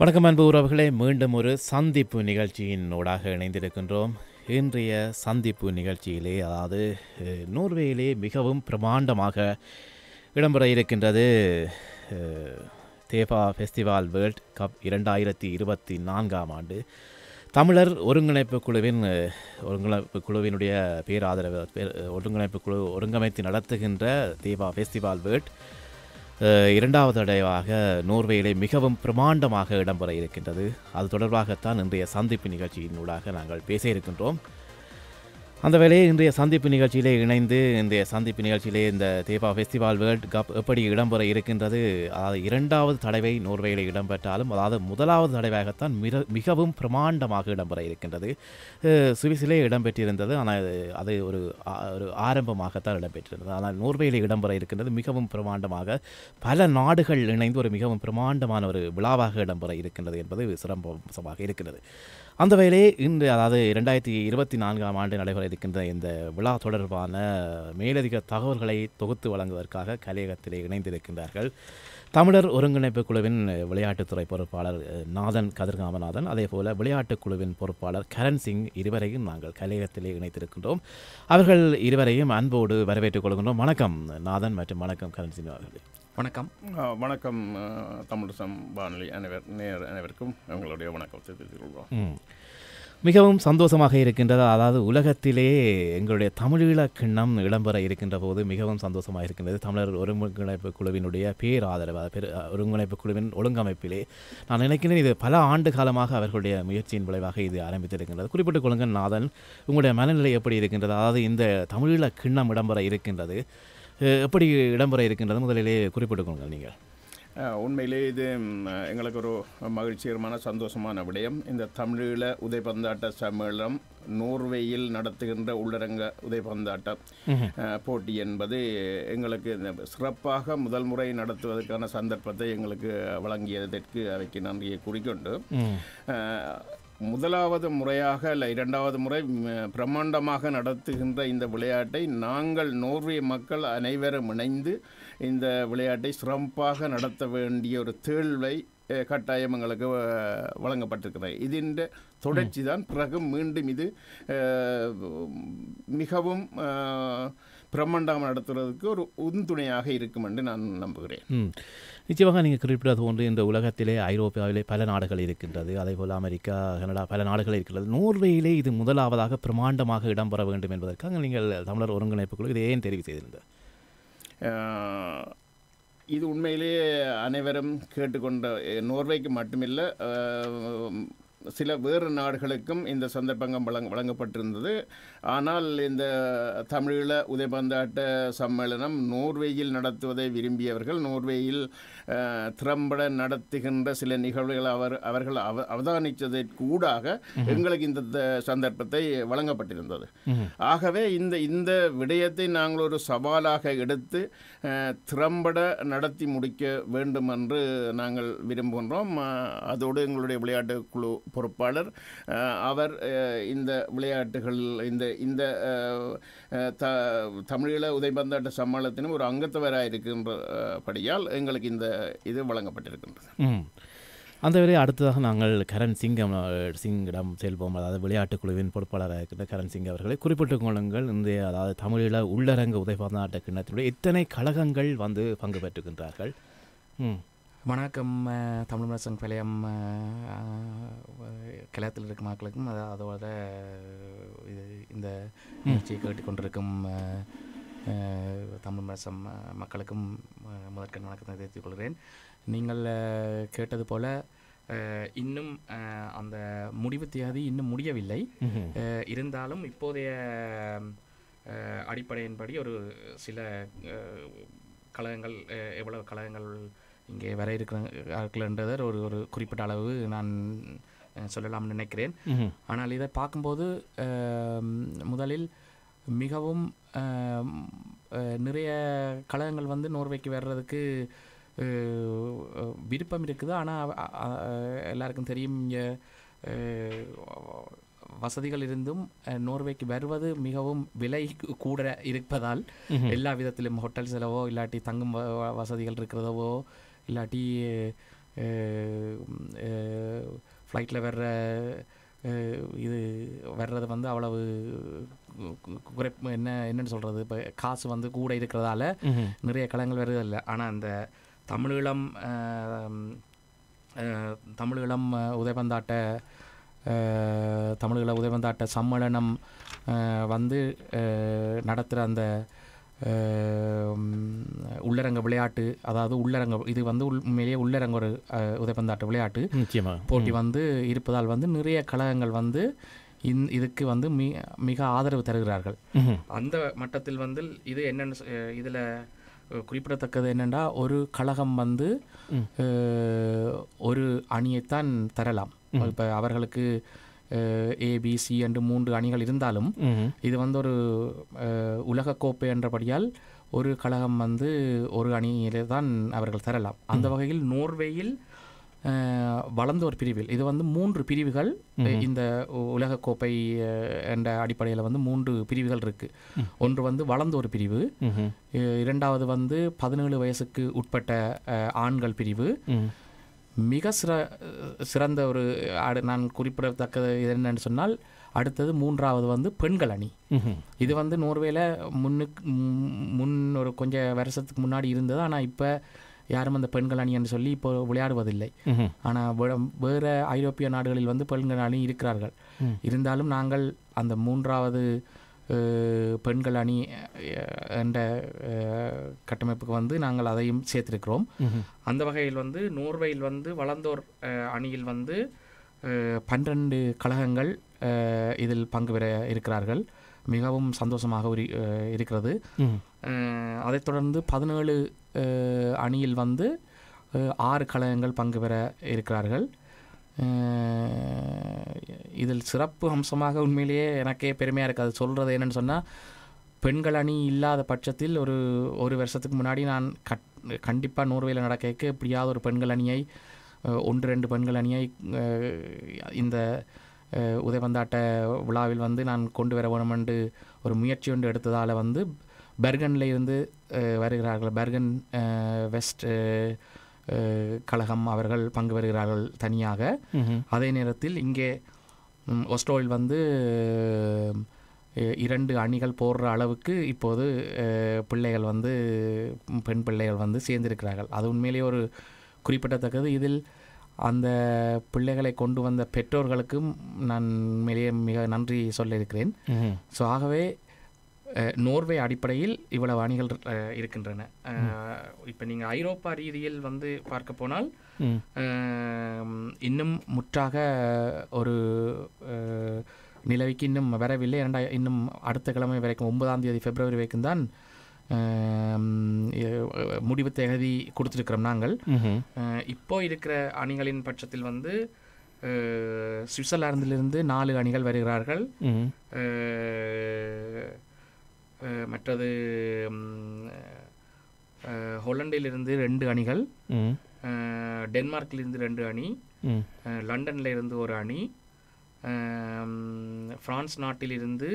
வணக்கம் அன்பு உறவுகளே. மீண்டும் ஒரு சந்திப்பு நிகழ்ச்சியின் ஊடாக இணைந்திருக்கின்றோம். இன்றைய சந்திப்பு நிகழ்ச்சியிலே அதாவது நோர்வேயிலே மிகவும் பிரமாண்டமாக இடம்பெற இருக்கின்றது தேபா ஃபெஸ்டிவல் வேர்ல்ட் கப் இரண்டாயிரத்தி இருபத்தி நான்காம் ஆண்டு. தமிழர் ஒருங்கிணைப்பு குழுவின் ஒருங்கிணைப்பு குழுவினுடைய பேராதரவு பேர் ஒருங்கிணைப்பு குழு ஒருங்கமைத்து நடத்துகின்ற தேபா ஃபெஸ்டிவல் வேர்ல்ட் இரண்டாவது தடவையாக நோர்வேயிலே மிகவும் பிரமாண்டமாக இடம்பெற இருக்கின்றது. அது தொடர்பாகத்தான் இன்றைய சந்திப்பு நிகழ்ச்சியின் ஊடாக நாங்கள் பேச இருக்கின்றோம். அந்த வேலையை இன்றைய சந்திப்பு நிகழ்ச்சியிலே இணைந்து இன்றைய சந்திப்பு நிகழ்ச்சியிலே இந்த தேபா ஃபெஸ்டிவல் வேர்ல்ட் கப் எப்படி இடம்பெற இருக்கின்றது அதாவது இரண்டாவது தடவை நோர்வேயில் இடம்பெற்றாலும் அதாவது முதலாவது தடவையாகத்தான் மிக மிகவும் பிரமாண்டமாக இடம்பெற இருக்கின்றது. சுவிஸிலே இடம்பெற்றிருந்தது ஆனால் அது- அது ஒரு ஒரு ஆரம்பமாகத்தான் இடம்பெற்றிருந்தது. ஆனால் நோர்வேயில் இடம்பெற இருக்கின்றது மிகவும் பிரமாண்டமாக. பல நாடுகள் இணைந்து ஒரு மிகவும் பிரமாண்டமான ஒரு விழாவாக இடம்பெற இருக்கின்றது என்பது சிறப்பம்சமாக இருக்கிறது அந்த வகையிலே இன்று அதாவது இரண்டாயிரத்தி இருபத்தி நான்காம் ஆண்டு நடைபெற இருக்கின்ற இந்த விழா தொடர்பான மேலதிக தகவல்களை தொகுத்து வழங்குவதற்காக கலையகத்திலே இணைந்திருக்கின்றார்கள். தமிழர் ஒருங்கிணைப்பு குழுவின் விளையாட்டுத்துறை பொறுப்பாளர் நாதன் கதிர்காமநாதன். அதே போல விளையாட்டுக் குழுவின் பொறுப்பாளர் கரண் சிங் இருவரையும் நாங்கள் கலையகத்திலே இணைத்திருக்கின்றோம். அவர்கள் இருவரையும் அன்போடு வரவேற்றுக் கொள்கின்றோம். வணக்கம் நாதன் மற்றும் வணக்கம் கரண் சிங் அவர்கள். வணக்கம். வணக்கம் தமிழசம் வானொலி அனைவர் நேர் அனைவருக்கும் எங்களுடைய வணக்கத்தை தெரிவித்துக் கொள்கிறோம். ம். மிகவும் சந்தோஷமாக இருக்கின்றது. அதாவது உலகத்திலே எங்களுடைய தமிழீழ கிண்ணம் இடம்பெற இருக்கின்ற போது மிகவும் சந்தோஷமாக இருக்கின்றது. தமிழர் ஒருங்கிணைப்பு குழுவினுடைய பேராதரவு பெரு ஒருங்கிணைப்பு குழுவின் ஒழுங்கமைப்பிலே நான் நினைக்கிறேன் இது பல ஆண்டு காலமாக அவர்களுடைய முயற்சியின் விளைவாக இது ஆரம்பித்திருக்கின்றது. குறிப்பிட்டுக் கொள்ளுங்கள் நாதன் உங்களுடைய மனநிலை எப்படி இருக்கின்றது? அதாவது இந்த தமிழீழ கிண்ணம் இடம்பெற இருக்கின்றது. எப்படி இடம்பெற இருக்கின்றது? முதலிலே குறிப்பிட்டுக் கொள்ளுங்கள் நீங்கள். உண்மையிலே இது எங்களுக்கு ஒரு மகிழ்ச்சிகரமான சந்தோஷமான விடயம். இந்த தமிழீழ உதைப்பந்தாட்ட சம்மேளனம் நோர்வேயில் நடத்துகின்ற உள்ளரங்க உதைப்பந்தாட்ட ஆ, போட்டி என்பது எங்களுக்கு சிறப்பாக முதல் முறை நடத்துவதற்கான சந்தர்ப்பத்தை எங்களுக்கு வழங்கியதற்கு அவைக்கு நன்றியை கூறிக்கொண்டு முதலாவது முறையாக இல்லை இரண்டாவது முறை பிரம்மாண்டமாக நடத்துகின்ற இந்த விளையாட்டை நாங்கள் நோர்வே மக்கள் அனைவரும் இணைந்து இந்த விளையாட்டை சிறப்பாக நடத்த வேண்டிய ஒரு தேழ்வை கட்டாயம் எங்களுக்கு வழங்கப்பட்டிருக்கிறது. இதன் தொடர்ச்சி தான் பிறகு மீண்டும் இது மிகவும் அஹ், பிரம்மாண்டமாக நடத்துவதற்கு ஒரு உந்துணையாக இருக்கும் என்று நான் நம்புகிறேன். நிச்சயமாக நீங்கள் குறிப்பிட்டது போன்று இந்த உலகத்திலே ஐரோப்பாவிலே பல நாடுகள் இருக்கின்றது. அதே போல் அமெரிக்கா கனடா பல நாடுகள் இருக்கிறது நோர்வேயிலே இது முதலாவதாக பிரமாண்டமாக இடம்பெற வேண்டும் என்பதற்காக நீங்கள் தமிழர் ஒருங்கிணைப்பு குழு இதை ஏன் தெரிவு செய்திருந்தது? ஆஹ், இது உண்மையிலேயே அனைவரும் கேட்டுக்கொண்ட நோர்வேக்கு மட்டுமில்லை சில வேறு நாடுகளுக்கும் இந்த சந்தர்ப்பங்கள் வழங்க வழங்கப்பட்டிருந்தது. ஆனால் இந்த தமிழீழ உதைபந்தாட்ட சம்மேளனம் நோர்வேயில் நடத்துவதை விரும்பியவர்கள் நோர்வேயில் திறம்பட நடத்துகின்ற சில நிகழ்வுகளை அவர் அவர்கள் அவ அவதானித்ததற்கூடாக எங்களுக்கு இந்த சந்தர்ப்பத்தை வழங்கப்பட்டிருந்தது. ஆகவே இந்த இந்த விடயத்தை நாங்கள் ஒரு சவாலாக எடுத்து திறம்பட நடத்தி முடிக்க வேண்டும் என்று நாங்கள் விரும்புகின்றோம். அதோடு எங்களுடைய விளையாட்டு குழு பொறுப்பாளர். அவர் இந்த விளையாட்டுகள் இந்த இந்த த தமிழீழ உதைபந்தாட்ட சம்மேளனத்தினும் ஒரு அங்கத்தவராக இருக்கின்ற அஹ், படியால் எங்களுக்கு இந்த இது வழங்கப்பட்டிருக்கின்றது. அந்த வேலை அடுத்ததாக நாங்கள் கரண் சிங் அவ- சிங்கிடம் செல்வோம். அதாவது விளையாட்டுக் குழுவின் பொறுப்பாளராக இருக்கின்ற கரண் சிங் அவர்களை குறிப்பிட்டுக் கொள்ளுங்கள். இந்த அதாவது தமிழீழ உள்ளரங்க உதைபந்தாட்ட கிண்ணத்தினுடைய எத்தனை கழகங்கள் வந்து பங்கு பெற்றுகின்றார்கள் ம். வணக்கம் அஹ், தமிழ் மரசன் பழையம் கலையத்தில் இருக்கும் மக்களுக்கும் அது அதோட இது இந்த நிகழ்ச்சியை கேட்டுக்கொண்டிருக்கும் தமிழ் மரசம் மக்களுக்கும் முதற்கண் வணக்கத்தை தெரிவித்துக் கொள்கிறேன். நீங்கள் கேட்டது போல இன்னும் அந்த முடிவு தேதி இன்னும் முடியவில்லை. இருந்தாலும் இப்போதைய அடிப்படையின்படி ஒரு சில கழகங்கள் எவ்வளவு கழகங்கள் இங்கே வர இருக்கிறார்கள்ன்றதை ஒரு ஒரு குறிப்பிட்ட அளவு நான் சொல்லலாம்னு நினைக்கிறேன். ஆனால் இதை பார்க்கும்போது முதலில் மிகவும் நிறைய கழகங்கள் வந்து நோர்வேக்கு வர்றதுக்கு விருப்பம் இருக்குது ஆனால் எல்லாருக்கும் தெரியும் இங்கே வசதிகள் இருந்தும் நோர்வேக்கு வருவது மிகவும் விலை கூட இருப்பதால். எல்லா விதத்திலும் ஹோட்டல் செலவோ இல்லாட்டி தங்கும் வசதிகள் இருக்கிறதவோ இல்லாட்டி ஃப்ளைட்டில் வர்ற இது வர்றது வந்து அவ்வளவு குறை என்ன என்னன்னு சொல்கிறது இப்போ காசு வந்து கூட இருக்கிறதால. நிறைய கலங்கள் வருதில்லை ஆனால் அந்த தமிழீழம் தமிழீழம் உதயபந்தாட்ட தமிழீழ உதயபந்தாட்ட சம்மேளனம் வந்து நடத்துகிற அந்த உள்ளரங்க விளையாட்டு அதாவது உள்ளரங்க இது வந்து உண்மையிலேயே உள்ளரங்க ஒரு அஹ், உதயபந்தாட்ட விளையாட்டு. போட்டி வந்து இருப்பதால் வந்து நிறைய கழகங்கள் வந்து இந் இதுக்கு வந்து மி மிக ஆதரவு தருகிறார்கள். அந்த மட்டத்தில் வந்து இது என்னென்னு இதில் குறிப்பிடத்தக்கது என்னென்னா ஒரு கழகம் வந்து ஒரு அணியைத்தான் தரலாம். இப்போ அவர்களுக்கு ஏபிசி என்று மூன்று அணிகள் இருந்தாலும். இது வந்து ஒரு உலகக்கோப்பை என்றபடியால் ஒரு கழகம் வந்து ஒரு அணியிலே தான் அவர்கள் தரலாம். அந்த வகையில் நோர்வேயில் அஹ், வளர்ந்தோர் பிரிவில். இது வந்து மூன்று பிரிவுகள். இந்த உலகக்கோப்பை என்ற அடிப்படையில் வந்து மூன்று பிரிவுகள் இருக்கு. ஒன்று வந்து வளர்ந்தோர் பிரிவு. ம்ஹும். இ- இரண்டாவது வந்து பதினேழு வயசுக்கு உட்பட்ட ஆண்கள் பிரிவு. மிக சிற சிறந்த ஒரு ஆடு நான் குறிப்பிடத்தக்கது என்னன்னு சொன்னால் அடுத்தது மூன்றாவது வந்து பெண்கள் அணி. இது வந்து நோர்வேல முன்னுக்கு முன் ஒரு கொஞ்சம் வருஷத்துக்கு முன்னாடி இருந்தது ஆனால் இப்போ யாரும் அந்த பெண்கள் அணின்னு சொல்லி இப்போ விளையாடுவதில்லை. ஆனால் வேறு ஐரோப்பிய நாடுகளில் வந்து பெண்கள் அணி இருக்கிறார்கள். இருந்தாலும் நாங்கள் அந்த மூன்றாவது பெண்கள் அணி என்ற கட்டமைப்புக்கு வந்து நாங்கள் அதையும் சேர்த்திருக்கிறோம். அந்த வகையில் வந்து நோர்வேயில் வந்து வளர்ந்தோர் அணியில் வந்து பன்னிரண்டு கழகங்கள் இதில் பங்கு பெற இருக்கிறார்கள். மிகவும் சந்தோஷமாக இருக்கிறது. அதைத் தொடர்ந்து பதினேழு அணியில் வந்து ஆறு கழகங்கள் பங்கு பெற இருக்கிறார்கள். இதில் சிறப்பு அம்சமாக உண்மையிலேயே எனக்கே பெருமையாக இருக்குது அது சொல்கிறது என்னன்னு சொன்னால் பெண்கள் அணி இல்லாத பட்சத்தில் ஒரு ஒரு வருஷத்துக்கு முன்னாடி நான் கட் கண்டிப்பாக நோர்வேயில் நடக்க எப்படியாவது ஒரு பெண்கள் அணியை ஒன்று ரெண்டு பெண்கள் அணியை இந்த உதயபந்தாட்ட விழாவில் வந்து நான் கொண்டு வர வேணும் என்று ஒரு முயற்சி ஒன்று எடுத்ததால் வந்து பெர்கன்ல இருந்து வருகிறார்கள். பெர்கன் வெஸ்ட் கழகம் அவர்கள் பங்கு பெறுகிறார்கள் தனியாக. அதே நேரத்தில் இங்கே ம், ஒஸ்லோவில் வந்து இரண்டு அணிகள் போடுற அளவுக்கு இப்போது பிள்ளைகள் வந்து பெண் பிள்ளைகள் வந்து சேர்ந்திருக்கிறார்கள். அது உண்மையிலேயே ஒரு குறிப்பிடத்தக்கது. இதில் அந்த பிள்ளைகளை கொண்டு வந்த பெற்றோர்களுக்கும் நான் உண்மையிலேயே மிக நன்றி சொல்ல இருக்கிறேன் ம்ஹும். ஸோ ஆகவே நோர்வே அடிப்படையில் இவ்வளவு அணிகள் இருக்கின்றன. இப்போ நீங்கள் ஐரோப்பா ரீதியில் வந்து பார்க்க போனால் இன்னும் முற்றாக ஒரு நிலவிக்கு இன்னும் வரவில்லை. இரண்டா இன்னும் அடுத்த கிழமை வரைக்கும் ஒன்பதாம் தேதி பிப்ரவரி வரைக்கும் தான் முடிவு தேதி கொடுத்துருக்கிறோம் நாங்கள். இப்போ இருக்கிற அணிகளின் பட்சத்தில் வந்து சுவிட்சர்லாந்திலிருந்து நாலு அணிகள் வருகிறார்கள். மற்றது ஹொலண்டிலிருந்து ரெண்டு அணிகள். டென்மார்க்கிலிருந்து ரெண்டு அணி. லண்டன்ல இருந்து ஒரு அணி. பிரான்ஸ் நாட்டிலிருந்து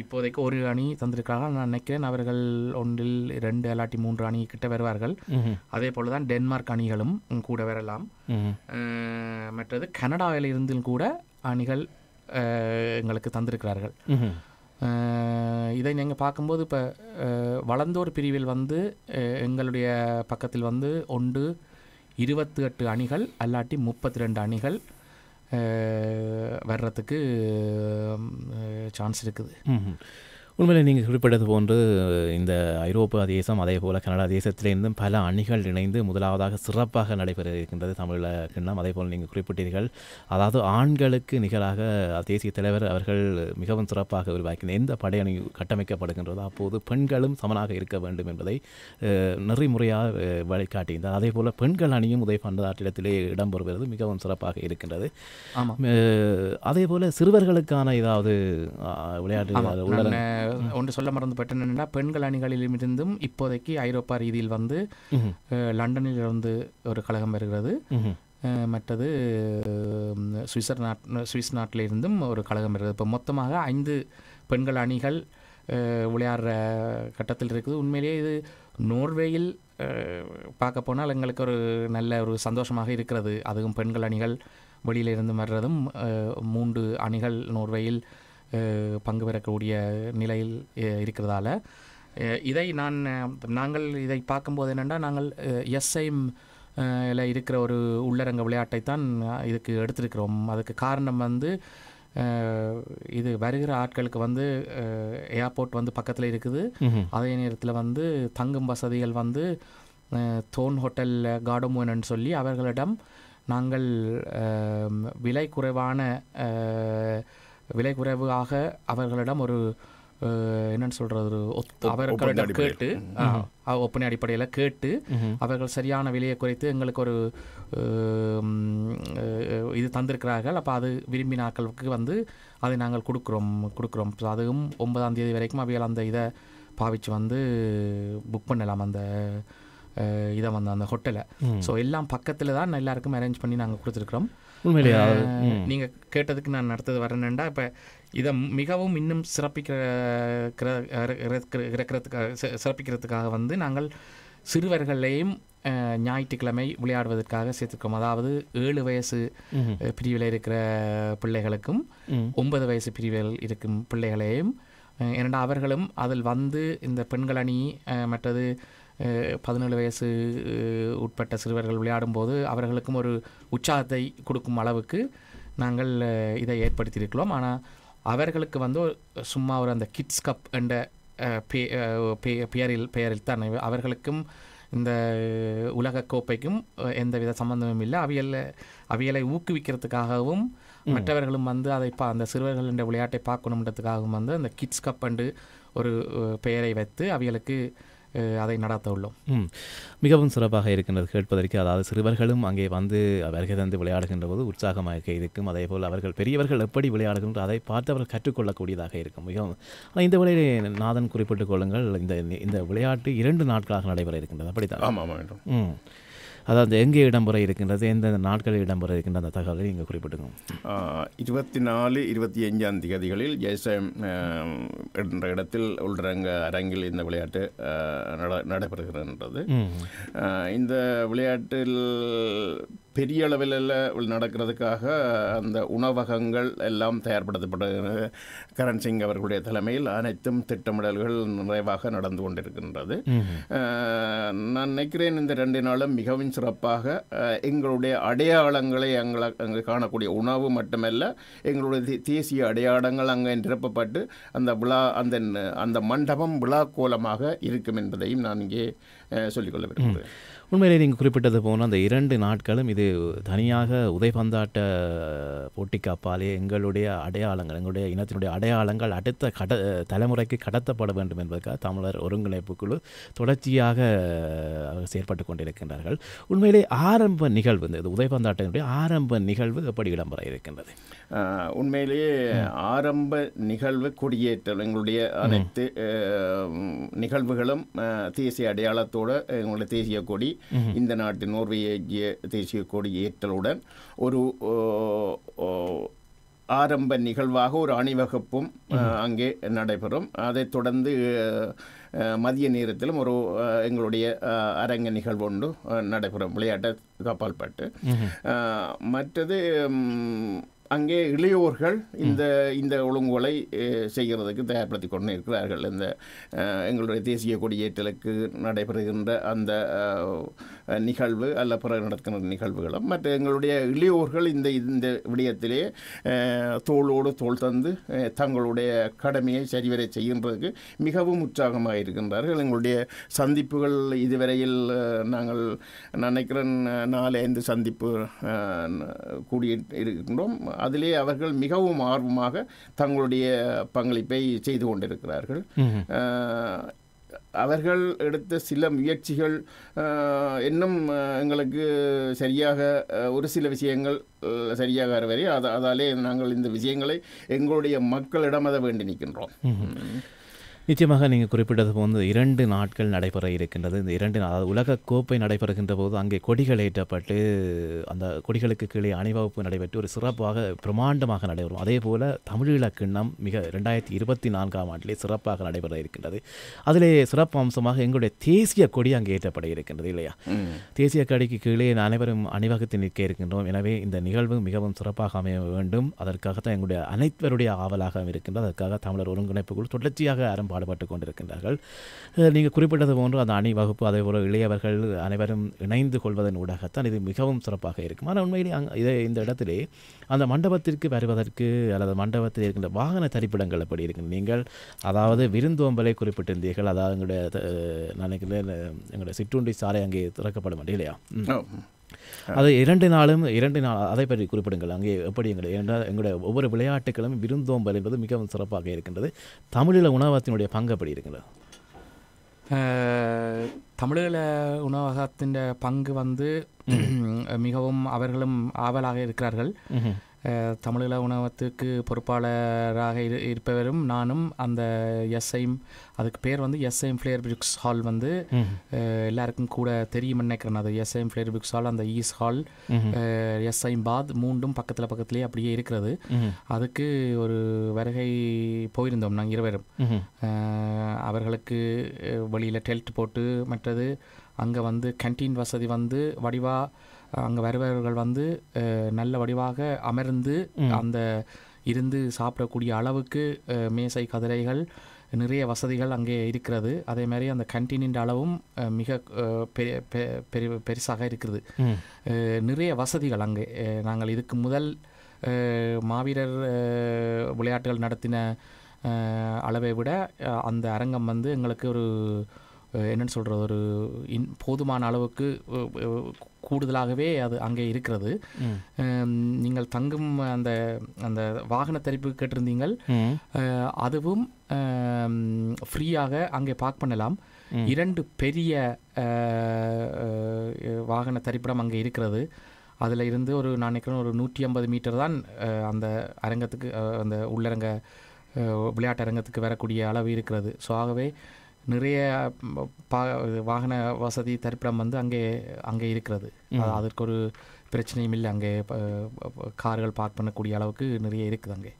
இப்போதைக்கு ஒரு அணி தந்திருக்காங்க நான் நினைக்கிறேன் அவர்கள் ஒன்றில் ரெண்டு அல்லாட்டி மூன்று அணி கிட்ட வருவார்கள். அதே போல தான் டென்மார்க் அணிகளும் கூட வரலாம். மற்றது கனடாவில் இருந்தும் கூட அணிகள் எங்களுக்கு தந்திருக்கிறார்கள். இதை நீங்கள் பார்க்கும்போது இப்போ வளர்ந்தோர் பிரிவில் வந்து எங்களுடைய பக்கத்தில் வந்து ஒன்று இருபத்தி எட்டு அணிகள் அல்லாட்டி முப்பத்தி ரெண்டு அணிகள் வர்றதுக்கு சான்ஸ் இருக்குது. உண்மையில் நீங்கள் குறிப்பிட்டது போன்று இந்த ஐரோப்பா தேசம் அதே போல் கனடா தேசத்திலிருந்தும் பல அணிகள் இணைந்து முதலாவதாக சிறப்பாக நடைபெற இருக்கின்றது தமிழ கிண்ணம். அதே போல் நீங்கள் குறிப்பிட்டீர்கள் அதாவது ஆண்களுக்கு நிகராக தேசிய தலைவர் அவர்கள் மிகவும் சிறப்பாக உருவாக்கின எந்த படையணி கட்டமைக்கப்படுகின்றதோ அப்போது பெண்களும் சமனாக இருக்க வேண்டும் என்பதை நெறிமுறையாக வழிகாட்டியிருந்தார். அதே போல் பெண்கள் அணியும் உதய பந்தாட்டிடத்திலே இடம்பெறுவது மிகவும் சிறப்பாக இருக்கின்றது. அதே போல் சிறுவர்களுக்கான ஏதாவது விளையாட்டு ஒன்று சொல்ல மறந்து என்னென்னா பெண்கள் அணிகளிலிருந்தும் இப்போதைக்கு ஐரோப்பா ரீதியில் வந்து லண்டனில் இருந்து ஒரு கழகம் வருகிறது. மற்றது உம், சுவிஸர் நாட் சுவிஸ் நாட்டில் இருந்தும் ஒரு கழகம் இருக்குது இப்போ மொத்தமாக ஐந்து பெண்கள் அணிகள் விளையாடுற கட்டத்தில் இருக்குது. உண்மையிலேயே இது நோர்வேயில் பார்க்க போனால் எங்களுக்கு ஒரு நல்ல ஒரு சந்தோஷமாக இருக்கிறது. அதுவும் பெண்கள் அணிகள் வெளியில இருந்து வர்றதும் மூன்று அணிகள் நோர்வேயில் பங்கு பெறக்கூடிய நிலையில் இருக்கிறதால. இதை நான் நாங்கள் இதை பார்க்கும்போது என்னென்னா நாங்கள் எஸ்ஐம் இருக்கிற ஒரு உள்ளரங்க விளையாட்டை தான் இதுக்கு எடுத்திருக்கிறோம். அதுக்கு காரணம் வந்து இது வருகிற ஆட்களுக்கு வந்து ஏர்போர்ட் வந்து பக்கத்தில் இருக்குது. அதே நேரத்தில் வந்து தங்கும் வசதிகள் வந்து தோன் ஹோட்டல் கார்டமோன்னு சொல்லி அவர்களிடம் நாங்கள் விலை குறைவான விலை குறைவாக அவர்களிடம் ஒரு என்னன்னு சொல்கிறது ஒரு ஒத்- அவர்களிடம். கேட்டு ஒப்பனை அடிப்படையில் கேட்டு. அவர்கள் சரியான விலையை குறைத்து எங்களுக்கு ஒரு இது தந்திருக்கிறார்கள் அப்போ அது விரும்பினாக்களுக்கு வந்து அதை நாங்கள் கொடுக்குறோம் கொடுக்குறோம் அதுவும் ஒன்பதாம் தேதி வரைக்கும் அவைகள் அந்த இதை பாவிச்சு வந்து புக் பண்ணலாம் அந்த இதை வந்து அந்த ஹோட்டலை. ஸோ எல்லாம் பக்கத்தில் தான் எல்லாருக்கும் அரேஞ்ச் பண்ணி நாங்கள் கொடுத்துருக்குறோம் உண்மையிலேயே அது- அஹ், ம். நீங்க கேட்டதுக்கு நான் அடுத்தது வரேன்டா இப்போ இதை மிகவும் இன்னும் சிறப்பிக்கிற கிற- இற- இறக்க- இறக்கிறதுக்காக சி- சிறப்பிக்கிறதுக்காக வந்து நாங்கள் சிறுவர்களையும் ஞாயிற்றுக்கிழமை விளையாடுவதற்காக சேர்த்துக்கிறோம் அதாவது ஏழு வயசு பிரிவில் இருக்கிற பிள்ளைகளுக்கும். ஒன்பது வயசு பிரிவில் இருக்கும் பிள்ளைகளையும் ஏனென்றால் அவர்களும் அதில் வந்து இந்த பெண்கள் அணி மற்றது பதினேழு வயசு உட்பட்ட சிறுவர்கள் விளையாடும்போது அவர்களுக்கும் ஒரு உற்சாகத்தை கொடுக்கும் அளவுக்கு நாங்கள் இதை ஏற்படுத்தியிருக்கிறோம். ஆனால் அவர்களுக்கு வந்து சும்மா ஒரு அந்த கிட்ஸ் கப் என்ற பே- பெயரில் பெயரில் தான். அவர்களுக்கும் இந்த உலகக் கோப்பைக்கும் அஹ், எந்தவித சம்பந்தமும் இல்லை. அவியல் அவியலை ஊக்குவிக்கிறதுக்காகவும் மற்றவர்களும் வந்து அதை பா அந்த சிறுவர்கள் என்ற விளையாட்டை பார்க்கணுன்றதுக்காகவும் வந்து அந்த கிட்ஸ் கப் என்று ஒரு பெயரை வைத்து அவியலுக்கு அஹ், அதை நடத்த உள்ளோம் மிகவும் சிறப்பாக இருக்கின்றது கேட்பதற்கு. அதாவது சிறுவர்களும் அங்கே வந்து வருகை தந்து விளையாடுகின்ற போது உற்சாகமாக இருக்கும். அதே போல் அவர்கள் பெரியவர்கள் எப்படி விளையாடுகின்ற அதை பார்த்து அவர்கள் கற்றுக்கொள்ளக்கூடியதாக இருக்கும். மிகவும் ஆனால் இந்த வேளையிலே நாதன் குறிப்பிட்டுக் கொள்ளுங்கள். இந்த இந்த விளையாட்டு இரண்டு நாட்களாக நடைபெற இருக்கின்றது. அப்படித்தான். ஆமாம் ஆமாம் வேண்டும் ம். அதாவது எங்கே இடம்பெற இருக்கின்றது எந்தெந்த நாட்களில் இடம்பெற இருக்கின்ற அந்த தகவலை நீங்கள் குறிப்பிட்டுக்கோங்க இருபத்தி நாலு இருபத்தி அஞ்சாம் தேதிகளில் ஜெய்சம் என்ற இடத்தில் உள்ளரங்க அரங்கில் இந்த விளையாட்டு நட நடைபெறுகின்றது. அஹ், இந்த விளையாட்டில் பெரிய அளவில் நடக்கிறதுக்காக அந்த உணவகங்கள் எல்லாம் தயார்படுத்தப்படுகிறது. கரண் சிங் அவர்களுடைய தலைமையில் அனைத்தும் திட்டமிடல்கள் நிறைவாக நடந்து கொண்டிருக்கின்றது. நான் நினைக்கிறேன் இந்த ரெண்டு நாளும் மிகவும் சிறப்பாக எங்களுடைய அடையாளங்களை அங்கே அங்கே காணக்கூடிய உணவு மட்டுமல்ல எங்களுடைய தே- தேசிய அடையாளங்கள் அங்கே நிரப்பப்பட்டு அந்த விழா அந்த அந்த மண்டபம் விழா கோலமாக இருக்கும் என்பதையும் நான் இங்கே சொல்லிக்கொள்ள விரும்புகிறேன். உண்மையிலே நீங்கள் குறிப்பிட்டது போன அந்த இரண்டு நாட்களும் இது தனியாக உதைபந்தாட்ட போட்டிக்கு அப்பாலே எங்களுடைய அடையாளங்கள் எங்களுடைய இனத்தினுடைய அடையாளங்கள் அடுத்த கட தலைமுறைக்கு கடத்தப்பட வேண்டும் என்பதற்காக தமிழர் ஒருங்கிணைப்பு குழு தொடர்ச்சியாக செயற்பட்டு கொண்டிருக்கின்றார்கள். உண்மையிலே ஆரம்ப நிகழ்வு இந்த உதைபந்தாட்டத்தினுடைய ஆரம்ப நிகழ்வு எப்படி இடம்பெற இருக்கின்றது? உண்மையிலேயே ஆரம்ப நிகழ்வு கொடியேற்றல் எங்களுடைய அனைத்து நிகழ்வுகளும் தேசிய அடையாளத்தோடு எங்களுடைய தேசிய கொடி இந்த நாட்டு நோர்வேஜிய தேசிய கொடி ஏற்றலுடன் ஒரு ஆரம்ப நிகழ்வாக ஒரு அணிவகுப்பும் அங்கே நடைபெறும். அதைத் தொடர்ந்து மதிய நேரத்திலும் ஒரு எங்களுடைய அரங்க நிகழ்வு ஒன்று நடைபெறும். விளையாட்டு கப்பால்பட்டு. அஹ், மற்றது அங்கே இளையோர்கள் இந்த இந்த ஒழுங்குகளை செய்கிறதுக்கு தயார்படுத்தி கொண்டு இருக்கிறார்கள். இந்த எங்களுடைய தேசிய கொடியேற்றலுக்கு நடைபெறுகின்ற அந்த நிகழ்வு அல்ல பிறகு நடக்கின்ற நிகழ்வுகளும். மற்ற எங்களுடைய இளையோர்கள் இந்த இந்த விடயத்திலே தோளோடு தோள் தந்து தங்களுடைய கடமையை சரிவரை செய்கின்றதுக்கு மிகவும் உற்சாகமாக இருக்கின்றார்கள். எங்களுடைய சந்திப்புகள் இதுவரையில் நாங்கள் நினைக்கிறேன் நாலு ஐந்து சந்திப்பு அஹ், கூடி இருக்கின்றோம். அதிலே அவர்கள் மிகவும் ஆர்வமாக தங்களுடைய பங்களிப்பை செய்து கொண்டிருக்கிறார்கள். அவர்கள் எடுத்த சில முயற்சிகள் இன்னும் எங்களுக்கு சரியாக ஒரு சில விஷயங்கள் சரியாக வரை அதாலே நாங்கள் இந்த விஷயங்களை எங்களுடைய மக்களிடம் அதை வேண்டி நிற்கின்றோம் நிச்சயமாக நீங்கள் குறிப்பிட்டது போது இரண்டு நாட்கள் நடைபெற இருக்கின்றது. இந்த இரண்டு அதாவது உலக கோப்பை நடைபெறுகின்ற போது அங்கே கொடிகள் ஏற்றப்பட்டு அந்த கொடிகளுக்கு கீழே அணிவகுப்பு நடைபெற்று ஒரு சிறப்பாக பிரமாண்டமாக நடைபெறும். அதே போல் தமிழீழ கிண்ணம் மிக ரெண்டாயிரத்தி இருபத்தி நான்காம் ஆண்டிலே சிறப்பாக நடைபெற இருக்கின்றது. அதிலே சிறப்பு அம்சமாக எங்களுடைய தேசிய கொடி அங்கே ஏற்றப்பட இருக்கின்றது இல்லையா. தேசிய கொடிக்கு கீழே அனைவரும் அணிவகுத்து நிற்க இருக்கின்றோம். எனவே இந்த நிகழ்வு மிகவும் சிறப்பாக அமைய வேண்டும். அதற்காகத்தான் எங்களுடைய அனைவருடைய ஆவலாக இருக்கின்றது. அதற்காக தமிழர் ஒருங்கிணைப்பு குழு தொடர்ச்சியாக அறம் பாடுபட்டு கொண்டிருக்கின்றார்கள். நீங்கள் குறிப்பிட்டது போன்று அந்த அணிவகுப்பு அதே போல இளையவர்கள் அனைவரும் இணைந்து கொள்வதன் ஊடாகத்தான் இது மிகவும் சிறப்பாக இருக்கும். ஆனால் உண்மையிலே அங் இதை இந்த இடத்திலே அந்த மண்டபத்திற்கு வருவதற்கு அல்லது மண்டபத்தில் இருக்கின்ற வாகன தரிப்பிடங்கள் எப்படி இருக்கு? நீங்கள் அதாவது விருந்தோம்பலை குறிப்பிட்டிருந்தீர்கள். அதாவது எங்களுடைய நினைக்கிறேன் எங்களுடைய சிற்றுண்டி சாலை அங்கே திறக்கப்படும் இல்லையா? அது இரண்டு நாளும் இரண்டு நாள் அதை பற்றி குறிப்பிடுங்கள். அங்கே எப்படி எங்களுடைய ஏனென்றால் எங்களுடைய ஒவ்வொரு விளையாட்டுகளும் விருந்தோம்பல் என்பது மிகவும் சிறப்பாக இருக்கின்றது. தமிழீழ உணவகத்தினுடைய பங்கு எப்படி இருக்கின்றது? அஹ், தமிழீழ உணவகத்தின் பங்கு வந்து மிகவும் அவர்களும் ஆவலாக இருக்கிறார்கள். தமிழீழ உணவகத்துக்கு பொறுப்பாளராக இரு இருப்பவரும் நானும் அந்த எஸ்ஐம் அதுக்கு பேர் வந்து எஸ்ஐம் ஃப்ளேர் பிரிக்ஸ் ஹால் வந்து எல்லாருக்கும் கூட தெரியும் நினைக்கிறேன். அது எஸ்ஐம் ஃப்ளேர் பிரிக்ஸ் ஹால் அந்த ஈஸ் ஹால். எஸ்ஐம் பாத் மூண்டும் பக்கத்தில் பக்கத்துலேயே அப்படியே இருக்கிறது. அதுக்கு ஒரு வருகை போயிருந்தோம் நாங்கள் இருவரும். அவர்களுக்கு வெளியில் டெல்ட் போட்டு மற்றது அங்கே வந்து கேன்டீன் வசதி வந்து வடிவாக அங்கே வருபவர்கள் வந்து நல்ல வடிவாக அமர்ந்து. அந்த இருந்து சாப்பிடக்கூடிய அளவுக்கு மேசை கதிரைகள் நிறைய வசதிகள் அங்கே இருக்கிறது. அதே மாதிரி அந்த கேன்டீனின் அளவும் மிக பெரிய பெ- பெரி- பெருசாக இருக்கிறது நிறைய வசதிகள் அங்கே. நாங்கள் இதுக்கு முதல் மாவீரர் விளையாட்டுகள் நடத்தின அளவை விட அந்த அரங்கம் வந்து எங்களுக்கு ஒரு என்னன்னு சொல்கிறது ஒரு இன் போதுமான அளவுக்கு கூடுதலாகவே அது அங்கே இருக்கிறது. நீங்கள் தங்கும் அந்த அந்த வாகன தரிப்பு கேட்டிருந்தீங்கள். அதுவும் ஃப்ரீயாக அங்கே பார்க் பண்ணலாம். இரண்டு பெரிய வாகன தரிப்பிடம் அங்கே இருக்கிறது. அதில் இருந்து ஒரு நான் நினைக்கிறேன் ஒரு நூற்றி ஐம்பது மீட்டர் தான் அந்த அரங்கத்துக்கு அந்த உள்ளரங்க விளையாட்டு அரங்கத்துக்கு வரக்கூடிய அளவு இருக்கிறது. ஸோ ஆகவே நிறைய பா வாகன வசதி தரிப்பிடம் வந்து அங்கே அங்கே இருக்கிறது. அது- அதற்கு ஒரு பிரச்சனையும் இல்லை. அங்கே கார்கள் பார்க் பண்ணக்கூடிய அளவுக்கு நிறைய இருக்குது அங்கே.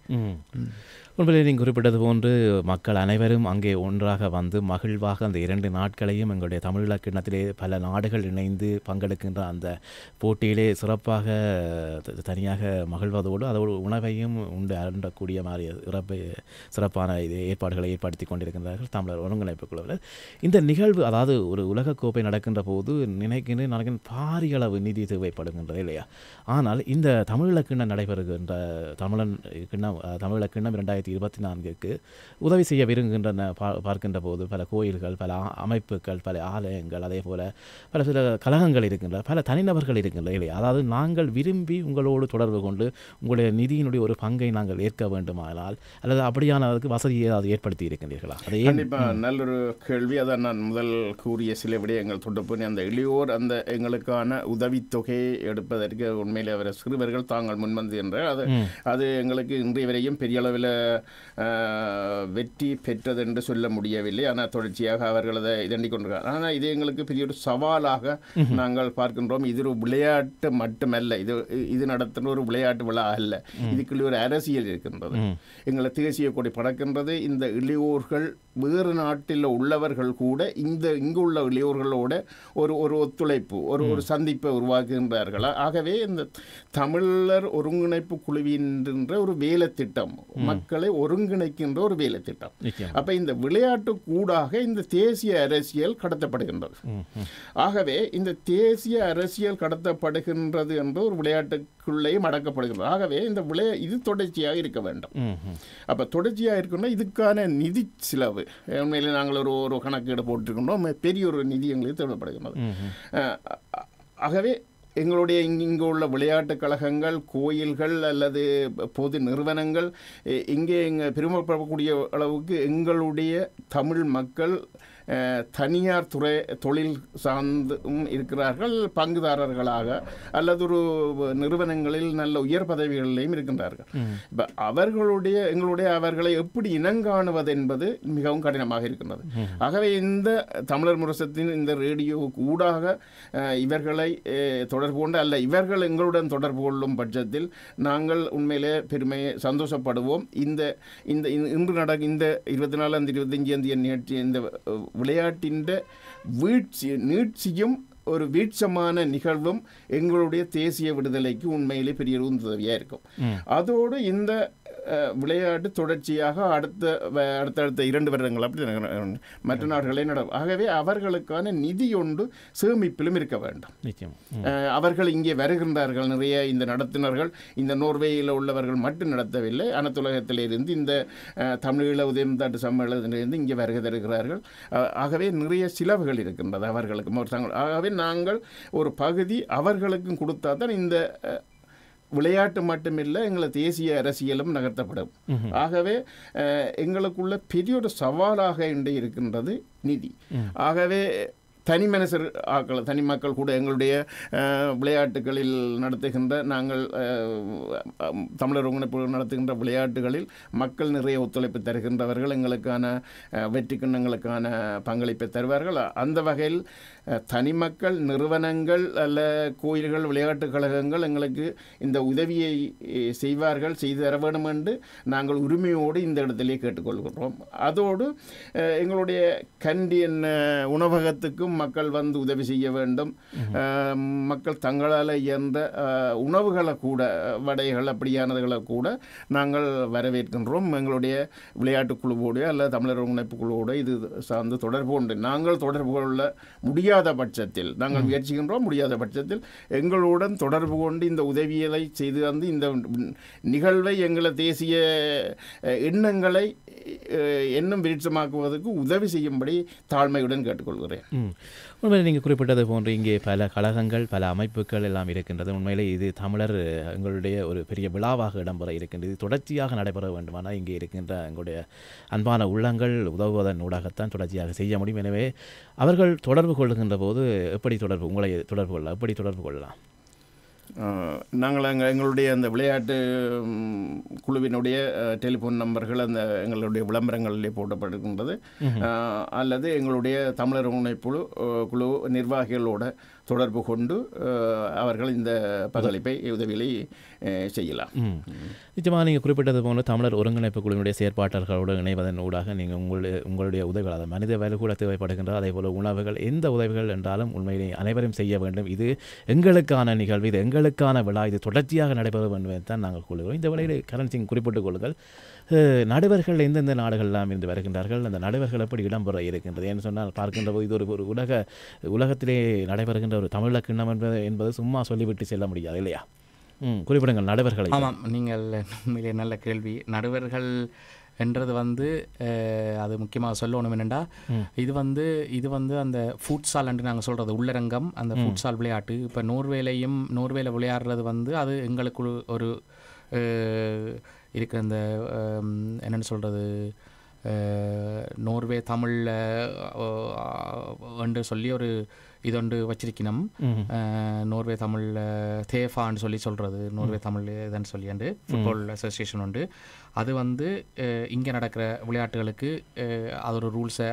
உண்மையிலே நீங்கள் குறிப்பிட்டது போன்று மக்கள் அனைவரும் அங்கே ஒன்றாக வந்து மகிழ்வாக அந்த இரண்டு நாட்களையும் எங்களுடைய தமிழீழ கிண்ணத்திலே பல நாடுகள் இணைந்து பங்கெடுக்கின்ற அந்த போட்டியிலே சிறப்பாக தனியாக மகிழ்வதோடு அதோடு உணவையும் உண்டு அருண்டக்கூடிய மாதிரி சிறப்பு சிறப்பான இது ஏற்பாடுகளை ஏற்படுத்தி கொண்டிருக்கின்றார்கள் தமிழர் ஒருங்கிணைப்பு குழுவில். இந்த நிகழ்வு அதாவது ஒரு உலகக்கோப்பை நடக்கின்ற போது நினைக்கின்ற நடக்கின்ற பாரிய அளவு நிதி தேவைப்படுகின்றது இல்லையா? ஆனால் இந்த தமிழீழ கிண்ணம் நடைபெறுகின்ற தமிழன் கிண்ணம் அஹ், தமிழீழ கிண்ணம் இரண்டாயிரத்தி இருபத்தி நான்குக்கு உதவி செய்ய விரும்புகின்றன பார்க்கின்ற போது பல கோயில்கள் பல அமைப்புகள் பல ஆலயங்கள் அதே போல பல சில கழகங்கள் இருக்கின்றன பல தனிநபர்கள் இருக்கின்றன இல்லையா அதாவது நாங்கள் விரும்பி உங்களோடு தொடர்பு கொண்டு உங்களுடைய நிதியினுடைய ஒரு பங்கை நாங்கள் ஏற்க வேண்டுமானால் அல்லது அப்படியானதுக்கு வசதி ஏதாவது ஏற்படுத்தி இருக்கின்றீர்களா? அதை ஏன் கண்டிப்பா நல்லொரு கேள்வி. அதான் நான் முதல் கூறிய சில விடயங்கள் தொட்டு அந்த இளையோர் அந்த எங்களுக்கான உதவித்தொகையை எடுப்பதற்கு உண்மையிலே அவர் சிறுவர்கள் தாங்கள் முன்வந்து என்ற அது. அது எங்களுக்கு இன்றைய வரையும் பெரிய அளவில் வெற்றி பெற்றது என்று சொல்ல முடியவில்லை. ஆனால் தொடர்ச்சியாக அவர்கள் அதை இதண்டிக் கொண்டிருக்கிறார். ஆனால் இது எங்களுக்கு பெரிய ஒரு சவாலாக நாங்கள் பார்க்கின்றோம். இது ஒரு விளையாட்டு மட்டுமல்ல. இது இது நடத்துகிற ஒரு விளையாட்டு விழா அல்ல. இதுக்குள்ள ஒரு அரசியல் இருக்கின்றது. எங்களை தேசிய கொடி பறக்கின்றது இந்த இளையோர்கள் வேறு நாட்டில் உள்ளவர்கள் கூட இந்த இங்கு உள்ள இளையோர்களோட ஒரு ஒரு ஒத்துழைப்பு ஒரு ஒரு சந்திப்பை உருவாக்குகின்றார்கள்? ஆகவே இந்த தமிழர் ஒருங்கிணைப்பு குழுவின்ற ஒரு வேலை திட்டம் மக்களை ஒருங்கிணைக்கின்ற ஒரு வேலை திட்டம் அப்ப இந்த விளையாட்டு கூடாக இந்த தேசிய அரசியல் கடத்தப்படுகின்றது. ஆகவே இந்த தேசிய அரசியல் கடத்தப்படுகின்றது என்ற ஒரு விளையாட்டுக்குள்ளேயும் அடக்கப்படுகிறது ஆகவே இந்த விளையா இது தொடர்ச்சியாக இருக்க வேண்டும். அப்போ தொடர்ச்சியாக இருக்கணும்னா இதுக்கான நிதி செலவு. உண்மையிலே நாங்கள் ஒரு ஒரு கணக்கீடு போட்டிருக்கின்றோம். பெரிய ஒரு நிதி எங்களுக்கு அ- ஆகவே எங்களுடைய இங்கே இங்கு உள்ள விளையாட்டுக் கழகங்கள் கோயில்கள் அல்லது பொது நிறுவனங்கள் இங்கே இங்கே பெருமைப்படக்கூடிய அளவுக்கு எங்களுடைய தமிழ் மக்கள் தனியார் துறை தொழில் சார்ந்தும் இருக்கிறார்கள் பங்குதாரர்களாக அல்லது ஒரு நிறுவனங்களில் நல்ல உயர் பதவிகளிலையும் இருக்கின்றார்கள். இப்போ அவர்களுடைய எங்களுடைய அவர்களை எப்படி இனங்காணுவது என்பது மிகவும் கடினமாக இருக்கின்றது. ஆகவே இந்த தமிழர் முரசத்தின் இந்த ரேடியோ ஊடாக அஹ், இவர்களை தொடர்பு கொண்டு அல்ல இவர்கள் எங்களுடன் தொடர்பு கொள்ளும் பட்சத்தில் நாங்கள் உண்மையிலே பெருமையை சந்தோஷப்படுவோம். இந்த இந்த இன்று நட இந்த இருபத்தி நாலாம் இருபத்தஞ்சி அந்த நிகழ்ச்சி இந்த விளையாட்டின் வீழ்ச்சி நீட்சியும் ஒரு வீழ்ச்சமான நிகழ்வும் எங்களுடைய தேசிய விடுதலைக்கு உண்மையிலே பெரிய ஒரு உதவியாக இருக்கும் அதோடு இந்த விளையாட்டு தொடர்ச்சியாக அடுத்த அடுத்தடுத்த இரண்டு வருடங்கள் அப்படி மற்ற நாடுகளே நட ஆகவே அவர்களுக்கான நிதி ஒன்று சேமிப்பிலும் இருக்க வேண்டும். அவர்கள் இங்கே வருகின்றார்கள். நிறைய இந்த நடத்துனர்கள் இந்த நோர்வேயில் உள்ளவர்கள் மட்டும் நடத்தவில்லை. அனைத்துலகத்திலிருந்து இந்த தமிழீழ உதயம்தாட்டு சம்மேளனத்திலிருந்து இங்கே வருகை தருகிறார்கள். ஆகவே நிறைய சிலவுகள் இருக்கின்றது அவர்களுக்கு ஒரு தங்கள் ஆகவே நாங்கள் ஒரு பகுதி அவர்களுக்கும் கொடுத்தா தான் இந்த விளையாட்டு மட்டுமில்லை எங்களை தேசிய அரசியலும் நகர்த்தப்படும். ஆகவே எங்களுக்குள்ள பெரிய ஒரு சவாலாக இன்று இருக்கின்றது நிதி. ஆகவே தனி மனிதர் ஆக்கள் தனி மக்கள் கூட எங்களுடைய விளையாட்டுகளில் நடத்துகின்ற நாங்கள் தமிழர் ஒருங்கிணைப்பு நடத்துகின்ற விளையாட்டுகளில் மக்கள் நிறைய ஒத்துழைப்பு தருகின்றவர்கள் எங்களுக்கான வெற்றி கிண்ணங்களுக்கான பங்களிப்பை தருவார்கள். அந்த வகையில் தனி மக்கள் நிறுவனங்கள் அல்ல கோயில்கள் விளையாட்டுக் கழகங்கள் எங்களுக்கு இந்த உதவியை செய்வார்கள் செய்து தர வேண்டும் என்று நாங்கள் உரிமையோடு இந்த இடத்திலே கேட்டுக்கொள்கிறோம் அதோடு எங்களுடைய கண்டி என்ன உணவகத்துக்கும் மக்கள் வந்து உதவி செய்ய வேண்டும். மக்கள் தங்களால் அஹ், உணவுகளை கூட வடைகள் அப்படியானதுகளை கூட நாங்கள் வரவேற்கின்றோம். எங்களுடைய விளையாட்டு குழுவோடு அல்ல தமிழர் ஒருங்கிணைப்பு குழுவோடு இது சார்ந்து தொடர்பு கொண்டு நாங்கள் தொடர்பு கொள்ள முடியாத பட்சத்தில் நாங்கள் முயற்சிக்கின்றோம் முடியாத பட்சத்தில் எங்களுடன் தொடர்பு கொண்டு இந்த உதவியலை செய்து வந்து இந்த நிகழ்வை எங்களை தேசிய எண்ணங்களை எண்ணம் விருட்சமாக்குவதற்கு உதவி செய்யும்படி தாழ்மையுடன் கேட்டுக்கொள்கிறேன். உண்மையில் நீங்கள் குறிப்பிட்டது போன்று இங்கே பல கழகங்கள் பல அமைப்புகள் எல்லாம் இருக்கின்றது. உண்மையிலே இது தமிழர் எங்களுடைய ஒரு பெரிய விழாவாக இடம்பெற இருக்கின்றது. தொடர்ச்சியாக நடைபெற வேண்டுமானால் இங்கே இருக்கின்ற எங்களுடைய அன்பான உள்ளங்கள் உதவுவதன் ஊடாகத்தான் தொடர்ச்சியாக செய்ய முடியும். எனவே அவர்கள் தொடர்பு கொள்ளுகின்ற போது எப்படி தொடர்பு உங்களை தொடர்பு கொள்ளலாம்? எப்படி தொடர்பு கொள்ளலாம்? நாங்கள் அங்கே எங்களுடைய அந்த விளையாட்டு குழுவினுடைய டெலிஃபோன் நம்பர்கள் அந்த எங்களுடைய விளம்பரங்களிலே போடப்பட்டிருக்கின்றது அஹ், அல்லது எங்களுடைய தமிழர் அஹ், குழு நிர்வாகிகளோட தொடர்பு கொண்டு அவர்கள் இந்த பங்களிப்பை உதவிகளை செய்யலாம். நிச்சயமாக நீங்கள் குறிப்பிட்டது போல தமிழர் ஒருங்கிணைப்பு குழுவினுடைய செயற்பாட்டாளர்களோடு இணைவதன் ஊடாக நீங்கள் உங்களுடைய உங்களுடைய உதவிகள் அதாவது மனித வேலை கூட தேவைப்படுகின்றது அதே போல் உணவுகள் எந்த உதவிகள் என்றாலும் உண்மையிலே அனைவரும் செய்ய வேண்டும். இது எங்களுக்கான நிகழ்வு இது எங்களுக்கான விழா இது தொடர்ச்சியாக நடைபெற வேண்டும் தான் நாங்கள் கொள்கிறோம் இந்த வேளையில் கரண் சிங் குறிப்பிட்டுக் கொள்ளுங்கள். நடுவர்கள் எந்தெந்த நாடுகளெல்லாம் இருந்து வருகின்றார்கள்? அந்த நடுவர்கள் எப்படி இடம்பெற இருக்கின்றது? என்று சொன்னால் பார்க்கின்ற போது இது ஒரு ஒரு உலக உலகத்திலே நடைபெறுகின்ற ஒரு தமிழ கிண்ணம் என்பது என்பது சும்மா சொல்லிவிட்டு செல்ல முடியாது இல்லையா? ம் குறிப்பிடுங்கள் நடுவர்களை. ஆமாம் நீங்கள் உண்மையிலே நல்ல கேள்வி. நடுவர்கள் என்றது வந்து அது முக்கியமாக சொல்லணும் என்னென்னா இது வந்து இது வந்து அந்த ஃபுட்சால் என்று நாங்கள் சொல்கிறது உள்ளரங்கம் அந்த ஃபுட்சால் விளையாட்டு. இப்போ நோர்வேலையும் நோர்வேல விளையாடுறது வந்து அது எங்களுக்கு ஒரு- இருக்கிற அந்த என்னன்னு சொல்கிறது நோர்வே தமிழில் என்று சொல்லி ஒரு இதொண்டு வச்சிருக்கணும் நோர்வே தமிழில் தேஃபான்னு சொல்லி சொல்கிறது நோர்வே தமிழ் இதுன்னு சொல்லியாண்டு ஃபுட்பால் அசோசியேஷன் உண்டு அது வந்து இங்கே நடக்கிற விளையாட்டுகளுக்கு அஹ், அது ஒரு ரூல்ஸை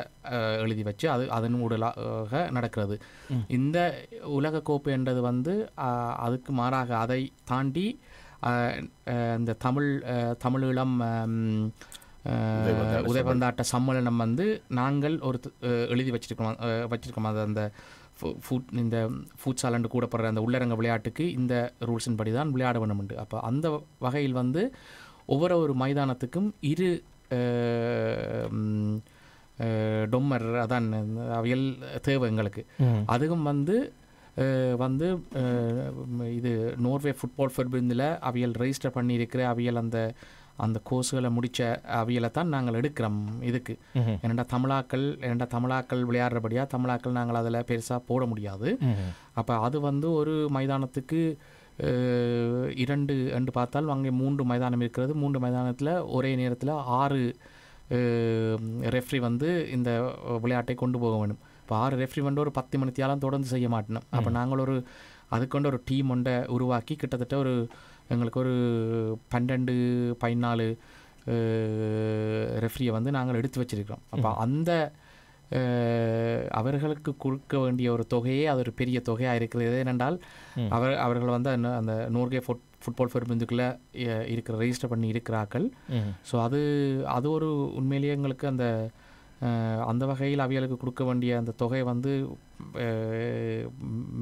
எழுதி வச்சு அது அதன் ஊடலாக நடக்கிறது. இந்த உலக கோப்பை என்றது வந்து அதுக்கு மாறாக அதை தாண்டி இந்த தமிழ் தமிழீழம் உதயபந்தாட்ட சம்மேளனம். வந்து நாங்கள் ஒரு எழுதி வச்சிருக்கோம் வச்சிருக்கோம் அது அந்த ஃபு- ஃபுட் இந்த ஃபுட் சாலண்டு கூடப்படுற அந்த உள்ளரங்க விளையாட்டுக்கு இந்த ரூல்ஸின் படி தான் விளையாட வேண்டும் உண்டு. அப்போ அந்த வகையில் வந்து ஒவ்வொரு ஒரு மைதானத்துக்கும் இரு டொம்மர் அதான் அவியல் தேவை எங்களுக்கு. அதுவும் வந்து வந்து இது நோர்வே ஃபுட்பால் ஃபெர்பிந்தில் அவியல் ரெஜிஸ்டர் பண்ணியிருக்கிற அவியல் அந்த அந்த கோர்ஸுகளை முடித்த அவியலை தான் நாங்கள் எடுக்கிறோம் இதுக்கு. ஏன்னா தமிழாக்கள் ஏன்னா தமிழாக்கள் விளையாடுறபடியாக தமிழாக்கள் நாங்கள் அதில் பெருசாக போட முடியாது. அப்போ அது வந்து ஒரு மைதானத்துக்கு இரண்டு என்று பார்த்தால் அங்கே மூன்று மைதானம் இருக்கிறது. மூன்று மைதானத்தில் ஒரே நேரத்தில் ஆறு ரெஃப்ரி வந்து இந்த விளையாட்டை கொண்டு போக வேண்டும். இப்போ ஆறு ரெஃப்ரி வந்து ஒரு பத்து மணித்தியாலம் தொடர்ந்து செய்ய மாட்டோம் அப்போ நாங்கள் ஒரு அதுக்கொண்டு ஒரு டீம் ஒன்றை உருவாக்கி கிட்டத்தட்ட ஒரு எங்களுக்கு ஒரு பன்னெண்டு பதினாலு ரெஃப்ரியை வந்து நாங்கள் எடுத்து வச்சிருக்கிறோம். அப்போ அந்த அவர்களுக்கு கொடுக்க வேண்டிய ஒரு தொகையே அது ஒரு பெரிய தொகையாக இருக்கிறது. ஏனென்றால். அவர் அவர்கள் வந்து அந்த அந்த நூறுகே ஃபுட் ஃபுட்பால் ஃபெர்பந்துக்குள்ளே இருக்கிற ரெஜிஸ்டர் பண்ணி இருக்கிறார்கள். ஸோ அது அது ஒரு உண்மையிலேயே எங்களுக்கு அந்த அந்த வகையில் அவியலுக்கு கொடுக்க வேண்டிய அந்த தொகை வந்து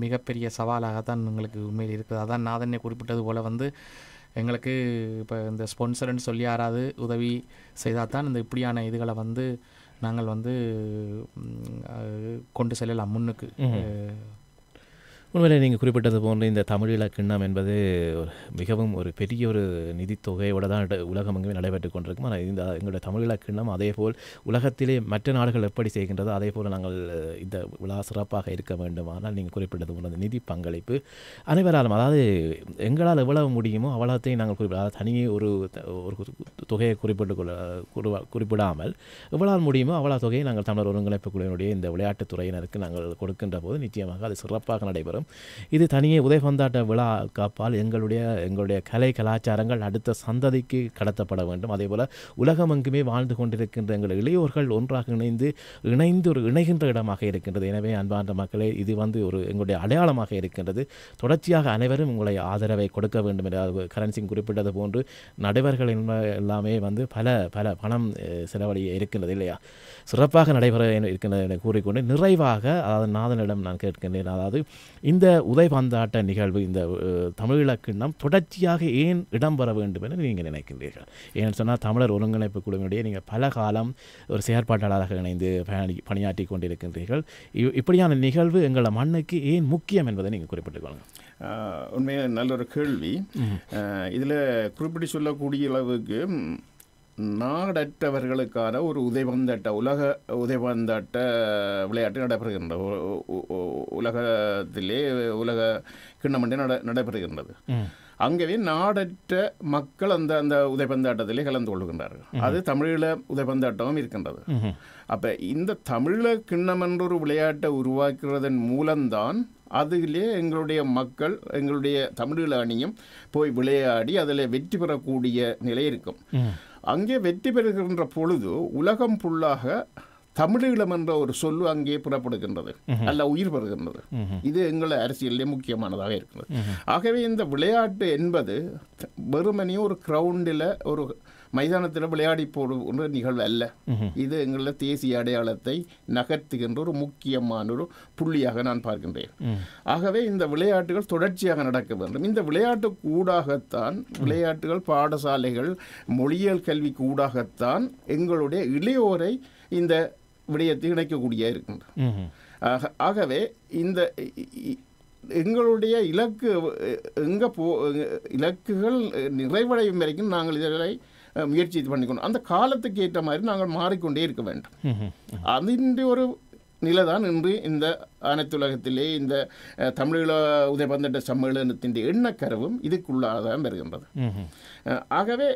மிகப்பெரிய சவாலாகத்தான் எங்களுக்கு உண்மையில் இருக்குது. அதான் நாதன்னே குறிப்பிட்டது போல் வந்து எங்களுக்கு இப்போ இந்த ஸ்பான்சர்னு சொல்லி யாராவது உதவி செய்தால் தான் இந்த இப்படியான இதுகளை வந்து நாங்கள் வந்து கொண்டு செல்லலாம் முன்னுக்கு. உண்மையிலே நீங்கள் குறிப்பிட்டது போன்று இந்த தமிழீழ கிண்ணம் என்பது ஒரு மிகவும் ஒரு பெரிய ஒரு நிதித்தொகையோடு தான் உலகமெங்குமே நடைபெற்று கொண்டிருக்கும். ஆனால் இந்த எங்களுடைய தமிழீழ கிண்ணம் அதே போல் உலகத்திலே மற்ற நாடுகள் எப்படி செய்கின்றதோ அதே போல் நாங்கள் இந்த விழா சிறப்பாக இருக்க வேண்டுமானால் நீங்கள் குறிப்பிட்டது போன்ற அந்த நிதி பங்களிப்பு அனைவராலும் அதாவது எங்களால் எவ்வளவு முடியுமோ அவ்வளோத்தையும் நாங்கள் குறிப்பிட அதாவது தனியே ஒரு ஒரு தொகையை குறிப்பிட்டு கொள்ள குறிப்பிடாமல் எவ்வளால் முடியுமோ அவ்வளோ தொகையை நாங்கள் தமிழர் ஒருங்கிணைப்பு குழுவினுடைய இந்த விளையாட்டுத் துறையினருக்கு நாங்கள் கொடுக்கின்ற போது நிச்சயமாக அது சிறப்பாக நடைபெறும். இது தனியே உதயபந்தாட்ட விழா காப்பால் எங்களுடைய எங்களுடைய கலை கலாச்சாரங்கள் அடுத்த சந்ததிக்கு கடத்தப்பட வேண்டும். அதே போல் உலகமெங்குமே வாழ்ந்து கொண்டிருக்கின்ற எங்கள் இளையோர்கள் ஒன்றாக இணைந்து இணைந்து ஒரு இணைகின்ற இடமாக இருக்கின்றது. எனவே அன்பார்ந்த மக்களே இது வந்து ஒரு எங்களுடைய அடையாளமாக இருக்கின்றது. தொடர்ச்சியாக அனைவரும் உங்களை ஆதரவை கொடுக்க வேண்டும் என்று கரண் சிங் குறிப்பிட்டது போன்று நடுவர்கள் எல்லாமே வந்து பல பல பணம் அஹ், செலவழிய இருக்கின்றது இல்லையா? சிறப்பாக நடைபெற இருக்கின்றது என கூறிக்கொண்டு நிறைவாக அதாவது நாதனிடம் நான் கேட்கின்றேன். அதாவது இந்த உதைபந்தாட்ட நிகழ்வு இந்த கிண்ணம் தொடர்ச்சியாக ஏன் இடம்பெற வேண்டும் என நீங்கள் நினைக்கின்றீர்கள்? ஏன்னு சொன்னால் தமிழர் ஒருங்கிணைப்பு குழுவினுடைய நீங்கள் பல காலம் ஒரு செயற்பாட்டாளராக இணைந்து பணி பணியாற்றி கொண்டிருக்கின்றீர்கள். இப்படியான நிகழ்வு எங்கள மண்ணுக்கு ஏன் முக்கியம் என்பதை நீங்கள் குறிப்பிட்டுக் கொள்ளுங்கள் ஆஹ், உண்மையாக நல்ல ஒரு கேள்வி இதில் குறிப்பிட்டு சொல்லக்கூடிய அளவுக்கு நாடற்றவர்களுக்கான ஒரு உதைபந்தாட்ட உலக உதைபந்தாட்ட விளையாட்டு நடைபெறுகின்ற உ- உ- உ- உலகத்திலே உலக கிண்ணமண்டே நட நடைபெறுகின்றது. அங்கவே நாடற்ற மக்கள் அந்த அந்த உதைபந்தாட்டத்திலே கலந்து கொள்கின்றார்கள் அது தமிழீழ உதைபந்தாட்டமும் இருக்கின்றது. அப்போ இந்த தமிழ கிண்ணம் என்ற ஒரு விளையாட்டை உருவாக்குறதன் மூலம்தான் அதிலே எங்களுடைய மக்கள் எங்களுடைய தமிழீழ அணியும் போய் விளையாடி அதில் வெற்றி பெறக்கூடிய நிலை இருக்கும். அங்கே வெற்றி பெறுகின்ற பொழுது உலகம் ஃபுல்லாக தமிழீழம் என்ற ஒரு சொல்லு அங்கே புறப்படுகின்றது. அல்ல உயிர் பெறுகின்றது. இது எங்கள் அரசியலிலே முக்கியமானதாக இருக்கிறது. ஆகவே இந்த விளையாட்டு என்பது வெறுமனே ஒரு கிரவுண்டில் ஒரு மைதானத்தில் விளையாடி போடுகின்ற நிகழ்வு அல்ல. இது எங்கள தேசிய அடையாளத்தை நகர்த்துகின்ற ஒரு முக்கியமான ஒரு புள்ளியாக நான் பார்க்கின்றேன். ஆகவே இந்த விளையாட்டுகள் தொடர்ச்சியாக நடக்க வேண்டும். இந்த விளையாட்டு கூடாகத்தான் விளையாட்டுகள் பாடசாலைகள் மொழியியல் கல்விக்கு ஊடாகத்தான் எங்களுடைய இளையோரை இந்த விடயத்தை இணைக்கக்கூடிய இருக்கின்றது ஆகவே இந்த எங்களுடைய இலக்கு எங்கே போ இலக்குகள் நிறைவடையும் வரைக்கும் நாங்கள் இதனை முயற்சி பண்ணிக்கணும். அந்த காலத்துக்கு ஏற்ற மாதிரி நாங்கள் மாறிக்கொண்டே இருக்க வேண்டும். அதிൻ്റെ ஒரு நிலைதான் இன்று இந்த அனைத்துலகத்திலே இந்த தமிழீழ உதயபந்தட்ட சம்மேளனத்தின் எண்ணக்கருவும் இதுக்குள்ளாதான் வருகின்றது. ஆகவே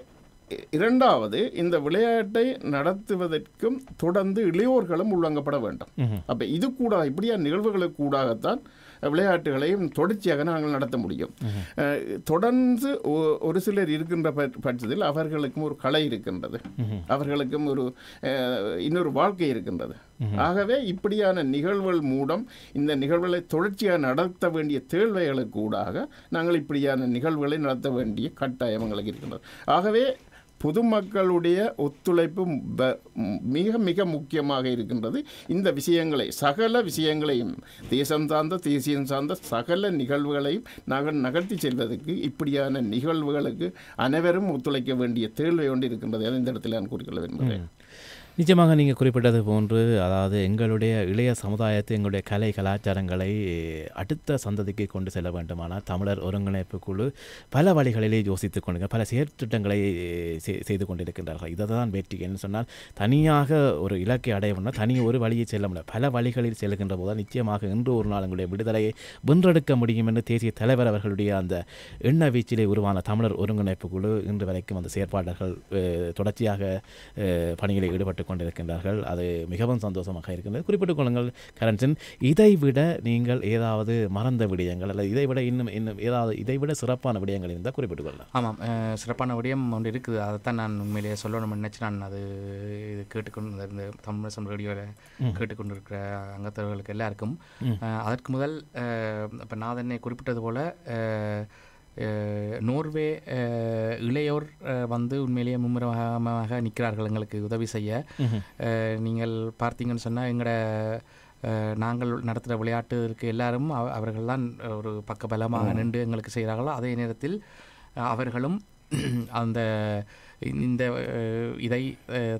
இரண்டாவது இந்த விளையாட்டை நடத்துவதற்கும் தொடர்ந்து இளையோர்களும் உள்வாங்கப்பட வேண்டும். அப்போ இது கூட இப்படியான நிகழ்வுகளுக்கு கூடாகத்தான் விளையாட்டுகளையும் தொடர்ச்சியாக நாங்கள் நடத்த முடியும். தொடர்ந்து ஒரு சிலர் இருக்கின்ற பட்ச- பட்சத்தில் அவர்களுக்கும் ஒரு கலை இருக்கின்றது. அவர்களுக்கும் ஒரு இன்னொரு வாழ்க்கை இருக்கின்றது. ஆகவே இப்படியான நிகழ்வுகள் மூலம் இந்த நிகழ்வுகளை தொடர்ச்சியாக நடத்த வேண்டிய தேவைகளுக்கு ஊடாக நாங்கள் இப்படியான நிகழ்வுகளை நடத்த வேண்டிய கட்டாயம் எங்களுக்கு இருக்கின்றது. ஆகவே பொதுமக்களுடைய ஒத்துழைப்பு மிக மிக முக்கியமாக இருக்கின்றது இந்த விஷயங்களை சகல விஷயங்களையும் தேசம் சார்ந்த தேசியம் சார்ந்த சகல நிகழ்வுகளையும் நாங்கள் நகர்த்தி செல்வதற்கு இப்படியான நிகழ்வுகளுக்கு அனைவரும் ஒத்துழைக்க வேண்டிய தேவை ஒன்று இருக்கின்றது இந்த இடத்தில் நான் கூறிக்கொள்ள விரும்புகிறேன். நிச்சயமாக நீங்கள் குறிப்பிட்டது போன்று அதாவது எங்களுடைய இளைய சமுதாயத்தை எங்களுடைய கலை கலாச்சாரங்களை அடுத்த சந்ததிக்கு கொண்டு செல்ல வேண்டுமானால் தமிழர் ஒருங்கிணைப்பு குழு பல வழிகளிலே யோசித்துக் கொண்டு பல செயற்திட்டங்களை செய்து கொண்டிருக்கின்றார்கள். இதை தான் வெற்றி என்று சொன்னால் தனியாக ஒரு இலக்கை அடையணும்னா தனி ஒரு வழியை செல்ல முடியும் பல வழிகளில் செல்கின்ற போது நிச்சயமாக இன்று ஒரு நாள் எங்களுடைய விடுதலையை வென்றெடுக்க முடியும் என்று தேசிய தலைவர் அவர்களுடைய அந்த எண்ண வீச்சிலே உருவான தமிழர் ஒருங்கிணைப்பு குழு இன்று வரைக்கும் அந்த செயற்பாடுகள் தொடர்ச்சியாக பணிகளில் பணியில் ஈடுபட்டு கொண்டிருக்கின்றார்கள். அது மிகவும் சந்தோஷமாக இருக்கின்றது. குறிப்பிட்டுக் கொள்ளுங்கள் கரன்சன் இதை விட நீங்கள் ஏதாவது மறந்த விடயங்கள் அல்லது இதை விட இன்னும் இன்னும் ஏதாவது இதை விட சிறப்பான விடயங்கள் இருந்தால் குறிப்பிட்டுக் கொள்ளலாம். ஆமாம். சிறப்பான விடயம் ஒன்று இருக்குது. அதைத்தான் நான் உண்மையிலேயே சொல்லணும்னு நினச்சி நான் அது இது கேட்டுக்கொண்டு இந்த தமிழ் ரேடியோவில் கேட்டுக்கொண்டிருக்கிற அங்கத்தவர்களுக்கு எல்லாருக்கும். அதற்கு முதல் இப்போ நாதனை குறிப்பிட்டது போல் நோர்வே இளையோர் வந்து உண்மையிலேயே மும்முரமாக நிற்கிறார்கள் எங்களுக்கு உதவி செய்ய. நீங்கள் பார்த்தீங்கன்னு சொன்னால் எங்களோட நாங்கள் நடத்துகிற விளையாட்டுக்கு எல்லாரும் அவ- அவர்கள்தான் ஒரு பக்கபலமாக நின்று எங்களுக்கு செய்கிறார்களோ அதே நேரத்தில் அவர்களும் அந்த இந்த இதை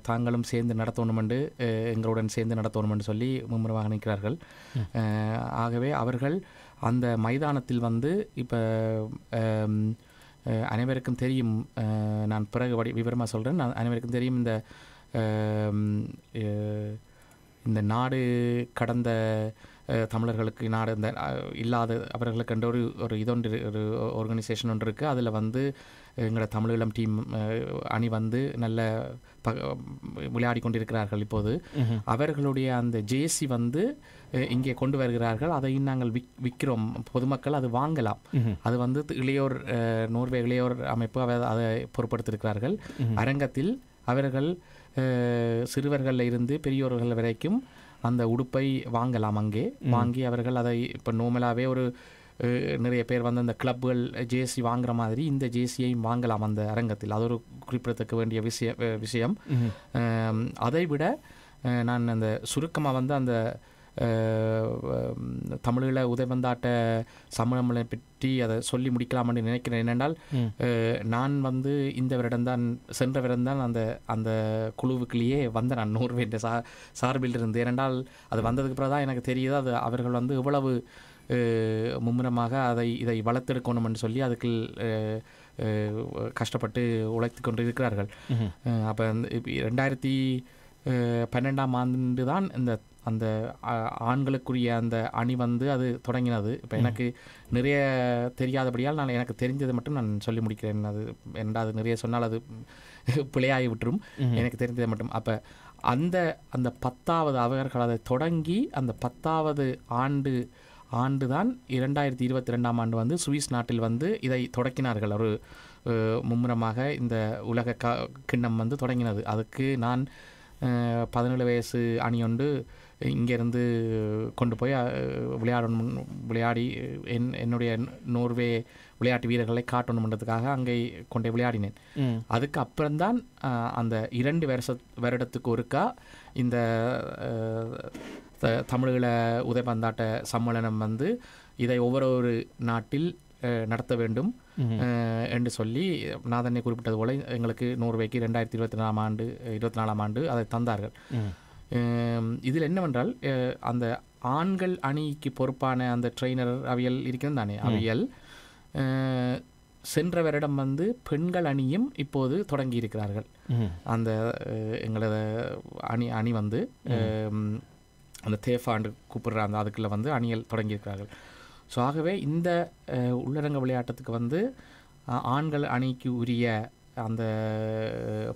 தாங்களும் சேர்ந்து நடத்தணுமென்று அஹ், எங்களுடன் சேர்ந்து நடத்தணுமென்று சொல்லி மும்முரமாக நிற்கிறார்கள். ஆகவே அவர்கள் அந்த மைதானத்தில் வந்து இப்போ அனைவருக்கும் தெரியும் நான் பிறகு வடி விவரமாக சொல்கிறேன் நான் அனைவருக்கும் தெரியும் இந்த இந்த நாடு கடந்த தமிழர்களுக்கு நாடு இந்த இல்லாத அவர்களுக்கு என்ற ஒரு ஒரு இதொன்று ஒரு ஆர்கனைசேஷன் ஒன்று இருக்குது அதில் வந்து எங்களோட தமிழீழம் டீம் அணி வந்து நல்ல ப விளையாடி கொண்டிருக்கிறார்கள் இப்போது. அவர்களுடைய அந்த ஜேசி வந்து இங்கே கொண்டு வருகிறார்கள். அதையும் நாங்கள் விக் விற்கிறோம் பொதுமக்கள் அது வாங்கலாம். அது வந்து இளையோர் நோர்வே இளையோர் அமைப்பு அவ அதை பொறுப்படுத்திருக்கிறார்கள். அரங்கத்தில் அவர்கள் சிறுவர்கள்ல இருந்து பெரியோர்கள் வரைக்கும் அந்த உடுப்பை வாங்கலாம் அங்கே. வாங்கி அவர்கள் அதை இப்போ நார்மலாகவே ஒரு நிறைய பேர் வந்து அந்த கிளப்புகள் ஜேசி வாங்குற மாதிரி இந்த ஜேசியையும் வாங்கலாம் அந்த அரங்கத்தில். அது ஒரு குறிப்பிடத்தக்க வேண்டிய விஷய விஷயம். அதை விட நான் அந்த சுருக்கமாக வந்து அந்த தமிழீழ உதயவந்தாட்ட சமணமலை பற்றி அதை சொல்லி முடிக்கலாம்னு நினைக்கிறேன். என்னென்றால் நான் வந்து இந்த வருடம்தான் சென்ற வருடம்தான் அந்த அந்த குழுவுக்குள்ளேயே வந்த நான் நூறு சா சார்பில் இருந்து ஏனென்றால் அது வந்ததுக்கு பிறகு தான் எனக்கு தெரியுது அது அவர்கள் வந்து இவ்வளவு மும்முரமாக அதை இதை வளர்த்தெடுக்கணும்னு சொல்லி அதுக்கு கஷ்டப்பட்டு உழைத்து கொண்டு இருக்கிறார்கள் அப்போ ரெண்டாயிரத்தி பன்னெண்டாம் ஆண்டு தான் இந்த அந்த ஆண்களுக்குரிய அந்த அணி வந்து அது தொடங்கினது. இப்போ எனக்கு நிறைய தெரியாதபடியால் நான் எனக்கு தெரிஞ்சதை மட்டும் நான் சொல்லி முடிக்கிறேன். அது அது நிறைய சொன்னால் அது பிழையாகி விட்டுரும். எனக்கு தெரிஞ்சதை மட்டும். அப்போ அந்த அந்த பத்தாவது அவர்கள் அதை தொடங்கி அந்த பத்தாவது ஆண்டு ஆண்டு தான் இரண்டாயிரத்தி இருபத்தி ரெண்டாம் ஆண்டு வந்து சுவிஸ் நாட்டில் வந்து இதை தொடக்கினார்கள். ஒரு மும்முரமாக இந்த உலக க கிண்ணம் வந்து தொடங்கினது. அதுக்கு நான் பதினேழு வயசு அணியொண்டு இங்கேருந்து கொண்டு போய் விளையாடணும் விளையாடி என் என்னுடைய நோர்வே விளையாட்டு வீரர்களை காட்டணுன்றதுக்காக அங்கே கொண்டு விளையாடினேன். அதுக்கு அப்புறம்தான் அந்த இரண்டு வருஷ வருடத்துக்கு ஒருக்கா இந்த தமிழீழ உதயபந்தாட்ட சம்மேளனம் வந்து இதை ஒவ்வொரு ஒரு நாட்டில் நடத்த வேண்டும் என்று சொல்லி நாதனை குறிப்பிட்டது போல எங்களுக்கு நோர்வேக்கு ரெண்டாயிரத்தி இருபத்தி நாலாம் ஆண்டு இருபத்தி நாலாம் ஆண்டு அதை தந்தார்கள். இதில் என்னவென்றால் அந்த ஆண்கள் அணிக்கு பொறுப்பான அந்த ட்ரெயினர் அவியல் இருக்கிறது தானே? அவியல் சென்ற வருடம் வந்து பெண்கள் அணியும் இப்போது தொடங்கி இருக்கிறார்கள் அந்த எங்களது அணி அணி வந்து அந்த தேஃபாண்டு கூப்பிடுற அந்த அதுக்குள்ள வந்து அணிகள் தொடங்கியிருக்கிறார்கள். ஸோ ஆகவே இந்த உள்ளரங்க விளையாட்டத்துக்கு வந்து ஆண்கள் அணிக்கு உரிய அந்த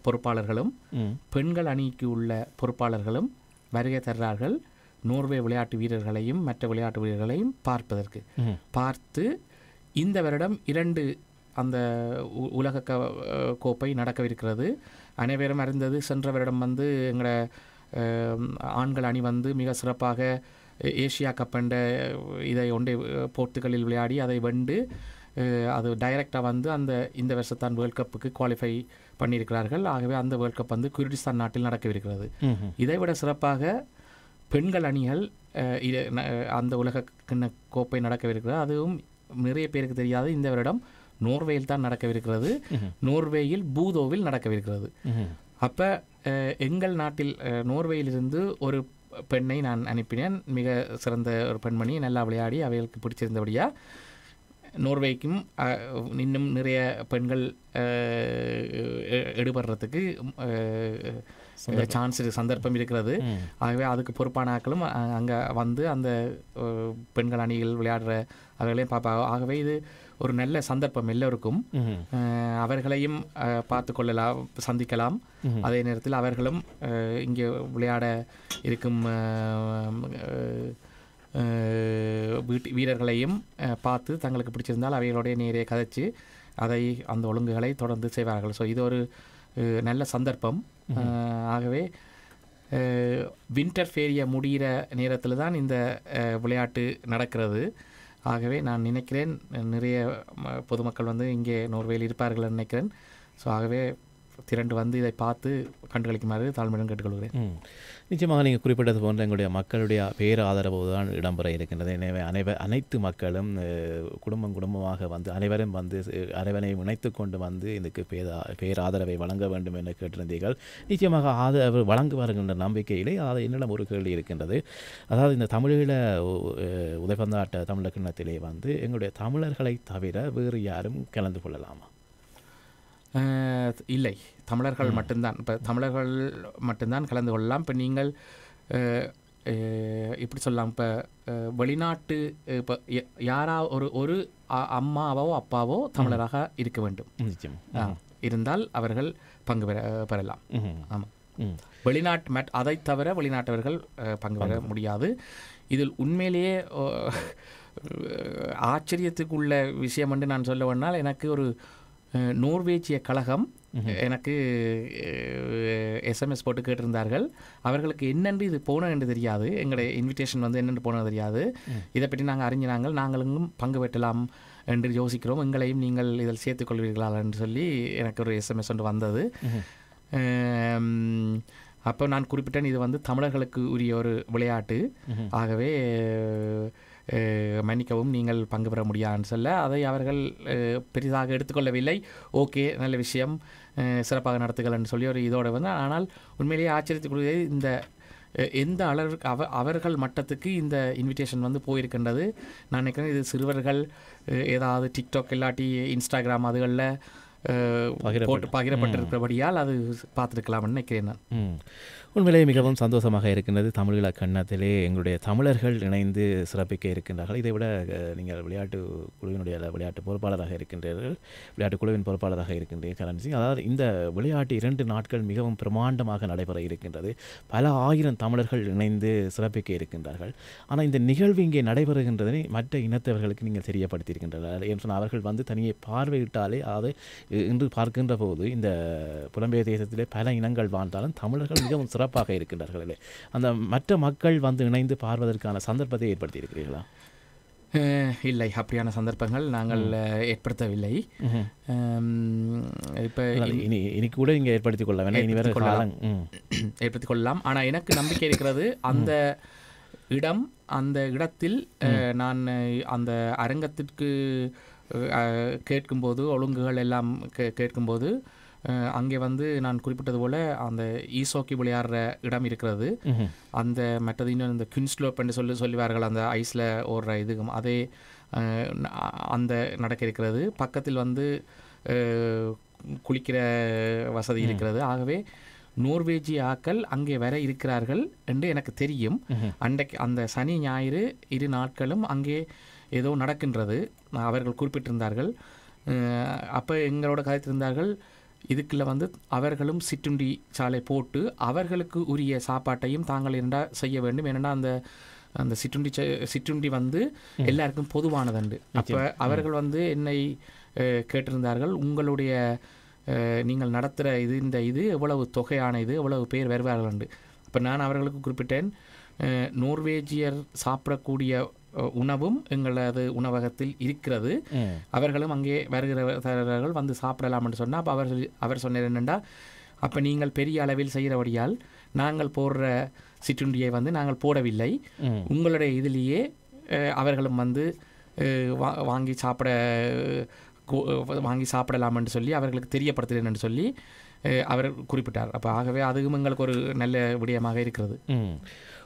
பொறுப்பாளர்களும் பெண்கள் அணிக்கு உள்ள பொறுப்பாளர்களும் வருகை தர்றார்கள். நோர்வே விளையாட்டு வீரர்களையும் மற்ற விளையாட்டு வீரர்களையும் பார்ப்பதற்கு. பார்த்து இந்த வருடம் இரண்டு அந்த உலக கோப்பை நடக்கவிருக்கிறது. அனைவரும் அறிந்தது சென்ற வருடம் வந்து எங்களோட ஆண்கள் அணி வந்து மிக சிறப்பாக ஏ- ஏசியா கப் என்ற இதை ஒன்றை அஹ், போர்த்துகலில் விளையாடி அதை வென்று அது டைரெக்டாக வந்து அந்த இந்த வருஷத்தான் வேர்ல்ட் கப்புக்கு குவாலிஃபை பண்ணியிருக்கிறார்கள். ஆகவே அந்த வேர்ல்ட் கப் வந்து குர்டிஸ்தான் நாட்டில் நடக்கவிருக்கிறது. இதை விட சிறப்பாக பெண்கள் அணிகள் அந்த உலக கிண்ண கோப்பை நடக்கவிருக்கிறது. அதுவும் நிறைய பேருக்கு தெரியாது. இந்த வருடம் நோர்வேயில் தான் நடக்கவிருக்கிறது. நோர்வேயில் பூதோவில் நடக்கவிருக்கிறது. அப்போ எங்கள் நாட்டில் நோர்வேயிலிருந்து ஒரு பெண்ணை நான் அனுப்பினேன். மிக சிறந்த ஒரு பெண்மணி நல்லா விளையாடி அவைகளுக்கு பிடிச்சிருந்தபடியா. நோர்வேக்கும் இன்னும் நிறைய பெண்கள் எடுபடுறதுக்கு சான்ஸ் சந்தர்ப்பம். இருக்கிறது. ஆகவே அதுக்கு பொறுப்பான ஆட்களும் அங்கே வந்து அந்த பெண்கள் அணிகள் விளையாடுற அவர்களையும் பார்ப்பாங்க. ஆகவே இது ஒரு நல்ல சந்தர்ப்பம் எல்லோருக்கும். அவர்களையும் பார்த்து கொள்ளலாம் சந்திக்கலாம். அதே நேரத்தில் அவர்களும் இங்கே விளையாட இருக்கும் வீட்டு வீரர்களையும் பார்த்து தங்களுக்கு பிடிச்சிருந்தால் அவைகளோடைய நேரே கதைச்சு அதை அந்த ஒழுங்குகளை தொடர்ந்து செய்வார்கள். ஸோ இது ஒரு நல்ல சந்தர்ப்பம். ஆகவே வின்டர் ஃபேரியை முடிகிற நேரத்தில் தான் இந்த விளையாட்டு நடக்கிறது. ஆகவே நான் நினைக்கிறேன் நிறைய பொதுமக்கள் வந்து இங்கே நோர்வேயில் இருப்பார்கள் நினைக்கிறேன். ஸோ ஆகவே திரண்டு வந்து இதை பார்த்து கண்டுகளிக்குமாறு தாழ்மையுடன் கேட்டுக்கொள்கிறேன். நிச்சயமாக நீங்கள் குறிப்பிட்டது போன்ற எங்களுடைய மக்களுடைய பேராதரவு தான் இடம்பெற இருக்கின்றது. எனவே அனைவர் அனைத்து மக்களும் குடும்பம் குடும்பமாக வந்து அனைவரும் வந்து அஹ், அனைவரையும் இணைத்து கொண்டு வந்து இதுக்கு பேரா பேராதரவை வழங்க வேண்டும் என கேட்டிருந்தீர்கள். நிச்சயமாக ஆதரவு வழங்குவார்கள் என்ற நம்பிக்கையிலே அது என்னிடம் ஒரு கேள்வி இருக்கின்றது. அதாவது இந்த தமிழீழ உதயபந்தாட்ட அஹ், தமிழர் கிண்ணத்திலே வந்து எங்களுடைய தமிழர்களை தவிர வேறு யாரும் கலந்து கொள்ளலாமா? இல்லை. தமிழர்கள் மட்டும்தான். இப்போ தமிழர்கள் மட்டும்தான் கலந்து கொள்ளலாம். இப்போ நீங்கள் இப்படி சொல்லலாம்? இப்போ வெளிநாட்டு இப்போ யாரா ஒரு ஒரு அம்மாவோ அப்பாவோ தமிழராக இருக்க வேண்டும். இருந்தால் அவர்கள் பங்கு பெற பெறலாம். ஆமாம் வெளிநாட்டு மேட் அதை தவிர வெளிநாட்டவர்கள் பங்கு பெற முடியாது. இதில் உண்மையிலேயே ஆச்சரியத்துக்குள்ள விஷயம் என்று நான் சொல்ல வேணால் எனக்கு ஒரு நோர்வேஜிய கழகம் எனக்கு எஸ்எம்எஸ் போட்டு கேட்டிருந்தார்கள். அவர்களுக்கு என்னென்று இது போனோம் என்று தெரியாது. எங்களுடைய இன்விடேஷன் வந்து என்னென்று போனது தெரியாது. இதை பற்றி நாங்கள் அறிஞ்சினாங்கள் நாங்களும் பங்கு பெற்றலாம் என்று யோசிக்கிறோம். எங்களையும் நீங்கள் இதில் சேர்த்துக்கொள்வீர்களா என்று சொல்லி எனக்கு ஒரு எஸ்எம்எஸ் ஒன்று வந்தது. அப்போ நான் குறிப்பிட்டேன் இது வந்து தமிழர்களுக்கு உரிய ஒரு விளையாட்டு. ஆகவே மன்னிக்கவும் நீங்கள் பங்கு பெற முடியாதுன்னு சொல்ல அதை அவர்கள் பெரிதாக எடுத்துக்கொள்ளவில்லை. ஓகே நல்ல விஷயம். சிறப்பாக நடத்துகள்னு சொல்லி ஒரு இதோட வந்து ஆனால் உண்மையிலேயே ஆச்சரியத்துக்குரியது இந்த எந்த அளவிற்கு அவ அவர்கள் மட்டத்துக்கு இந்த இன்விடேஷன் வந்து போயிருக்கின்றது. நான் நினைக்கிறேன் இது சிறுவர்கள் ஏதாவது டிக்டாக் இல்லாட்டி இன்ஸ்டாகிராம் அதுகளில் போட்டு பகிரப்பட்டிருக்கிறபடியால் அது பார்த்துருக்கலாம்னு நினைக்கிறேன் நான். உண்மையிலேயே மிகவும் சந்தோஷமாக இருக்கின்றது தமிழீழ கண்ணத்திலே எங்களுடைய தமிழர்கள் இணைந்து சிறப்பிக்க இருக்கின்றார்கள். இதை விட நீங்கள் விளையாட்டு குழுவினுடைய விளையாட்டு பொறுப்பாளராக இருக்கின்றீர்கள். விளையாட்டு குழுவின் பொறுப்பாளராக இருக்கின்றீர்கள் கரண் சிங். அதாவது இந்த விளையாட்டு இரண்டு நாட்கள் மிகவும் பிரமாண்டமாக நடைபெற இருக்கின்றது. பல ஆயிரம் தமிழர்கள் இணைந்து சிறப்பிக்க இருக்கின்றார்கள். ஆனால் இந்த நிகழ்வு இங்கே நடைபெறுகின்றதை மற்ற இனத்தவர்களுக்கு நீங்கள் தெரியப்படுத்தியிருக்கின்றனர். ஏன் சொன்னால் அவர்கள் வந்து தனியை பார்வையிட்டாலே அதாவது இன்று பார்க்கின்ற போது இந்த புலம்பெயர் தேசத்திலே பல இனங்கள் வாழ்ந்தாலும் தமிழர்கள் மிகவும் சிறப்பு சிறப்பாக இருக்கின்றார்கள்? அந்த மற்ற மக்கள் வந்து இணைந்து பார்வதற்கான சந்தர்ப்பத்தை ஏற்படுத்தி இருக்கிறீர்களா இல்லை. அப்படியான சந்தர்ப்பங்கள் நாங்கள் ஏற்படுத்தவில்லை. இப்போ இனி இனி கூட இங்கே ஏற்படுத்திக் கொள்ள வேண்டாம் இனி வேறு ஏற்படுத்திக் கொள்ளலாம். ஆனால் எனக்கு நம்பிக்கை இருக்கிறது அந்த இடம் அந்த இடத்தில் நான் அந்த அரங்கத்திற்கு கேட்கும்போது ஒழுங்குகள் எல்லாம் கே கேட்கும்போது அங்கே வந்து நான் குறிப்பிட்டது போல அந்த ஈசோக்கி விளையாடுற இடம் இருக்கிறது. அந்த மற்றது இன்னும் இந்த குயின்ஸ்லோப் என்று சொல்லி சொல்லுவார்கள் அந்த ஐஸில் ஓடுற இதுக்கும் அதே அந்த நடக்க இருக்கிறது. பக்கத்தில் வந்து குளிக்கிற வசதி இருக்கிறது. ஆகவே நோர்வேஜிய ஆக்கள் அங்கே வர இருக்கிறார்கள் என்று எனக்கு தெரியும். அன்றைக்கு அந்த சனி ஞாயிறு இரு நாட்களும் அங்கே ஏதோ நடக்கின்றது. அவர்கள் குறிப்பிட்டிருந்தார்கள். அப்போ எங்களோட கதைத்திருந்தார்கள் இதுக்குள்ள வந்து அவர்களும் சிற்றுண்டி சாலை போட்டு அவர்களுக்கு உரிய சாப்பாட்டையும் தாங்கள் என்ன செய்ய வேண்டும். ஏன்னா அந்த அந்த சிற்றுண்டி சிற்றுண்டி வந்து எல்லாருக்கும் பொதுவானதுண்டு. அப்போ அவர்கள் வந்து என்னை கேட்டிருந்தார்கள் உங்களுடைய நீங்கள் நடத்துகிற இது இந்த இது எவ்வளவு தொகையான இது எவ்வளவு பேர் வருவார்கள் என்று அப்போ நான் அவர்களுக்கு குறிப்பிட்டேன் நோர்வேஜியர் சாப்பிடக்கூடிய உணவும் எங்களது உணவகத்தில் இருக்கிறது. அவர்களும் அங்கே வருகிறவர்கள் வந்து சாப்பிடலாம் என்று சொன்னால் அப்போ அவர் அவர் சொன்னார் என்னென்னா அப்போ நீங்கள் பெரிய அளவில் செய்கிறபடியால் நாங்கள் போடுற சிற்றுண்டியை வந்து நாங்கள் போடவில்லை. உங்களுடைய இதிலேயே அவர்களும் வந்து வாங்கி சாப்பிட வாங்கி சாப்பிடலாம் என்று சொல்லி அவர்களுக்கு தெரியப்படுத்துகிறேன் என்று சொல்லி அவர் குறிப்பிட்டார். அப்போ ஆகவே அதுவும் எங்களுக்கு ஒரு நல்ல விடயமாக இருக்கிறது.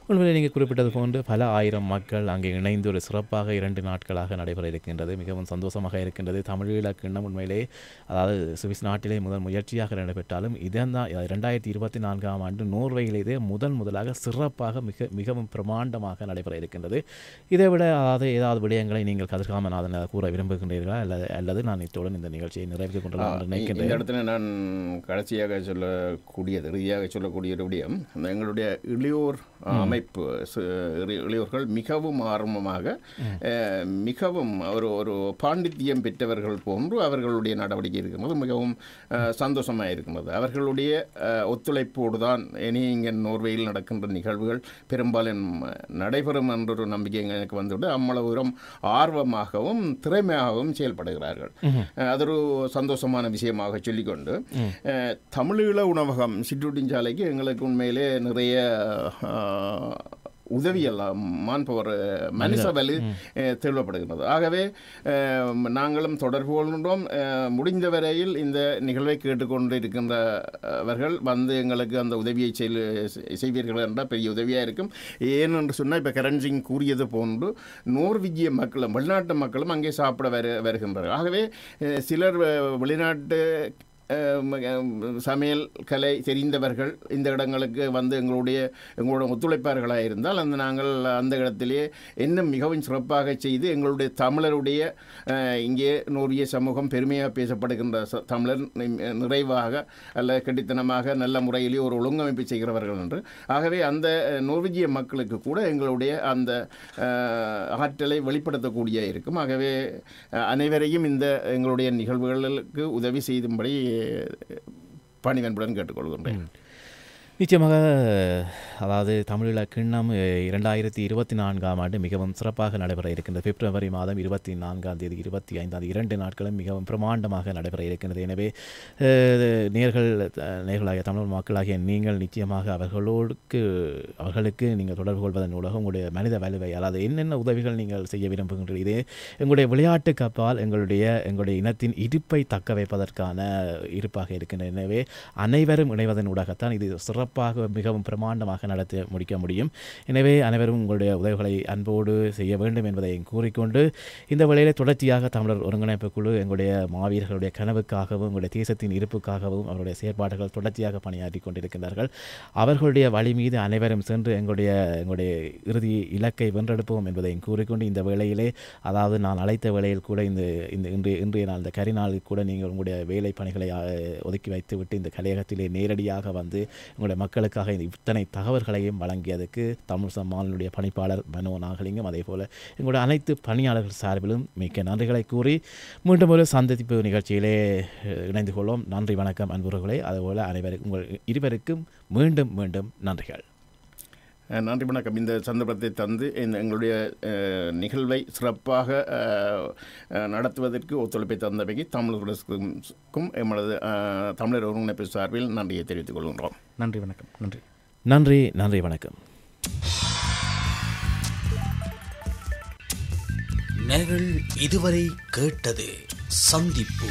உண்மையிலே நீங்கள் குறிப்பிட்டது போன்று பல ஆயிரம் மக்கள் அங்கே இணைந்து ஒரு சிறப்பாக இரண்டு நாட்களாக நடைபெற இருக்கின்றது. மிகவும் சந்தோஷமாக இருக்கின்றது. தமிழீழ கிண்ணம் உண்மையிலே அதாவது சுவிஸ் நாட்டிலே முதல் முயற்சியாக நடைபெற்றாலும் இதன் தான் ரெண்டாயிரத்தி இருபத்தி நான்காம் ஆண்டு நோர்வேயிலே முதன் முதலாக சிறப்பாக மிக மிகவும் பிரமாண்டமாக நடைபெற இருக்கின்றது. இதை விட அதாவது ஏதாவது விடயங்களை நீங்கள் கதிர்காமநாதன் கூற விரும்புகின்றீர்களா? அல்லது அல்லது நான் இத்துடன் இந்த நிகழ்ச்சியை நிறைவு இந்த நினைக்கின்றேன். இடத்துல நான் கடைசியாக சொல்லக்கூடியது இறுதியாக சொல்லக்கூடிய ஒரு விடயம் எங்களுடைய இளையோர் அமைப்பு இளையோர்கள் மிகவும் ஆர்வமாக மிகவும் ஒரு ஒரு பாண்டித்தியம் பெற்றவர்கள் போன்று அவர்களுடைய நடவடிக்கை இருக்கிறது மிகவும் சந்தோஷமாக இருக்கிறது அவர்களுடைய ஒத்துழைப்போடு தான் இனி இங்கே நோர்வேயில் நடக்கின்ற நிகழ்வுகள் பெரும்பாலும் நடைபெறும் என்ற ஒரு நம்பிக்கை எனக்கு வந்துவிட்டு அம்மளவுரம் ஆர்வமாகவும் திறமையாகவும் செயல்படுகிறார்கள். அது ஒரு சந்தோஷமான விஷயமாக சொல்லிக்கொண்டு தமிழீழ உணவகம் சிற்றுண்டிஞ்சாலைக்கு எங்களுக்கு உண்மையிலே நிறைய அஹ், உதவி எல்லாம் மான்பவர் மனுஷ வலு அஹ், தேவைப்படுகிறது. ஆகவே நாங்களும் தொடர்பு கொள்கின்றோம். முடிந்த வரையில் இந்த நிகழ்வை கேட்டுக்கொண்டு இருக்கின்றவர்கள் வந்து எங்களுக்கு அந்த உதவியை செய் செய்வீர்கள் என்றால் பெரிய உதவியாக இருக்கும். ஏனென்று சொன்னால் இப்போ கரண் சிங் கூறியது போன்று நோர்விஜிய மக்களும் வெளிநாட்டு மக்களும் அங்கே சாப்பிட வரு வருகின்றார்கள் ஆகவே சிலர் வெளிநாட்டு சமையல் கலை தெரிந்தவர்கள் இந்த இடங்களுக்கு வந்து எங்களுடைய எங்களோட ஒத்துழைப்பார்களாக இருந்தால் அந்த நாங்கள் அந்த இடத்திலே இன்னும் மிகவும் சிறப்பாக செய்து எங்களுடைய தமிழருடைய இங்கே நோர்விய சமூகம் பெருமையாக பேசப்படுகின்ற ச- தமிழர் நிறைவாக அல்ல கெட்டித்தனமாக நல்ல முறையிலே ஒரு ஒழுங்கமைப்பு செய்கிறவர்கள் என்று. ஆகவே அந்த நோர்வீஜிய மக்களுக்கு கூட எங்களுடைய அந்த ஆற்றலை வெளிப்படுத்தக்கூடிய இருக்கும். ஆகவே அனைவரையும் இந்த எங்களுடைய நிகழ்வுகளுக்கு உதவி செய்யும்படி பணிவன்புடன் கேட்டுக்கொள்கின்றேன். நிச்சயமாக அதாவது தமிழீழ கிண்ணம் இரண்டாயிரத்தி இருபத்தி நான்காம் ஆண்டு மிகவும் சிறப்பாக நடைபெற இருக்கின்றது. பிப்ரவரி மாதம் இருபத்தி நான்காம் தேதி இருபத்தி ஐந்தாம் இரண்டு நாட்களும் மிகவும் பிரமாண்டமாக நடைபெற இருக்கின்றது. எனவே நேர்கள் நேர்களாகிய தமிழ் மக்களாகிய நீங்கள் நிச்சயமாக அவர்களோடு அவர்களுக்கு நீங்கள் தொடர்பு கொள்வதன் மூலம் உங்களுடைய மனித வலுவை அதாவது என்னென்ன உதவிகள் நீங்கள் செய்ய விரும்புகின்றீர்கள் இது எங்களுடைய விளையாட்டு கப்பால் எங்களுடைய எங்களுடைய இனத்தின் இருப்பை தக்க வைப்பதற்கான இருப்பாக இருக்கின்றது. எனவே அனைவரும் இணைவதன் ஊடாகத்தான் இது சிறப்பு சிறப்பாக மிகவும் பிரமாண்டமாக நடத்தி முடிக்க முடியும். எனவே அனைவரும் உங்களுடைய உதவிகளை அன்போடு செய்ய வேண்டும் என்பதை கூறிக்கொண்டு இந்த வேளையில் தொடர்ச்சியாக தமிழர் ஒருங்கிணைப்பு குழு எங்களுடைய மாவீரர்களுடைய கனவுக்காகவும் எங்களுடைய தேசத்தின் இருப்புக்காகவும் அவருடைய செயற்பாடுகள் தொடர்ச்சியாக பணியாற்றி கொண்டிருக்கின்றார்கள். அவர்களுடைய வழி மீது அனைவரும் சென்று எங்களுடைய எங்களுடைய இறுதி இலக்கை வென்றெடுப்போம் என்பதையும் கூறிக்கொண்டு இந்த வேளையிலே அதாவது நான் அழைத்த வேளையில் கூட இந்த இந்த இன்றைய இன்றைய நாள் இந்த கரிநாளில் கூட நீங்கள் உங்களுடைய வேலை பணிகளை ஒதுக்கி வைத்துவிட்டு இந்த கலையகத்திலே நேரடியாக வந்து உங்களுடைய மக்களுக்காக இந்த இத்தனை தகவல்களையும் வழங்கியதுக்கு தமிழ் சம்மானுடைய பணிப்பாளர் மனோ நாகலிங்கம் அதே போல் எங்களுடைய அனைத்து பணியாளர்கள் சார்பிலும் மிக்க நன்றிகளை கூறி மீண்டும் ஒரு சந்திப்பு நிகழ்ச்சியிலே இணைந்து கொள்வோம். நன்றி வணக்கம் அன்புறர்களே அதுபோல் அனைவருக்கும் உங்கள் இருவருக்கும் மீண்டும் மீண்டும் நன்றிகள். நன்றி வணக்கம். இந்த சந்தர்ப்பத்தை தந்து இந்த எங்களுடைய நிகழ்வை சிறப்பாக நடத்துவதற்கு ஒத்துழைப்பை தந்தவைக்கு தமிழர்களுக்கும் எமது தமிழர் ஒருங்கிணைப்பு சார்பில் நன்றியை தெரிவித்துக் கொள்கின்றோம். நன்றி வணக்கம். நன்றி. நன்றி நன்றி வணக்கம். நேர்கள் இதுவரை கேட்டது சந்திப்பு.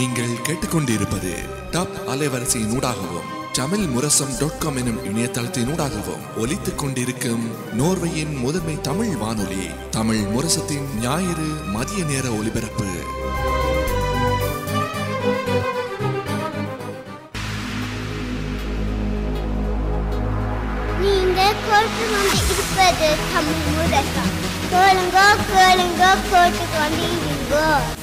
நீங்கள் கேட்டுக்கொண்டிருப்பது டாப் அலைவரிசையின் ஊடாகவும் தமிழ் முரசம் டாட் காம் எனும் இணையதளத்தின் ஊடாகவும் ஒலித்துக் கொண்டிருக்கும் நோர்வையின் முதன்மை தமிழ் வானொலி தமிழ் முரசத்தின் ஞாயிறு மதிய நேர ஒலிபரப்பு. இருப்பது தமிழ் முரசம். கேளுங்க கேளுங்க கேட்டு இருங்கோ.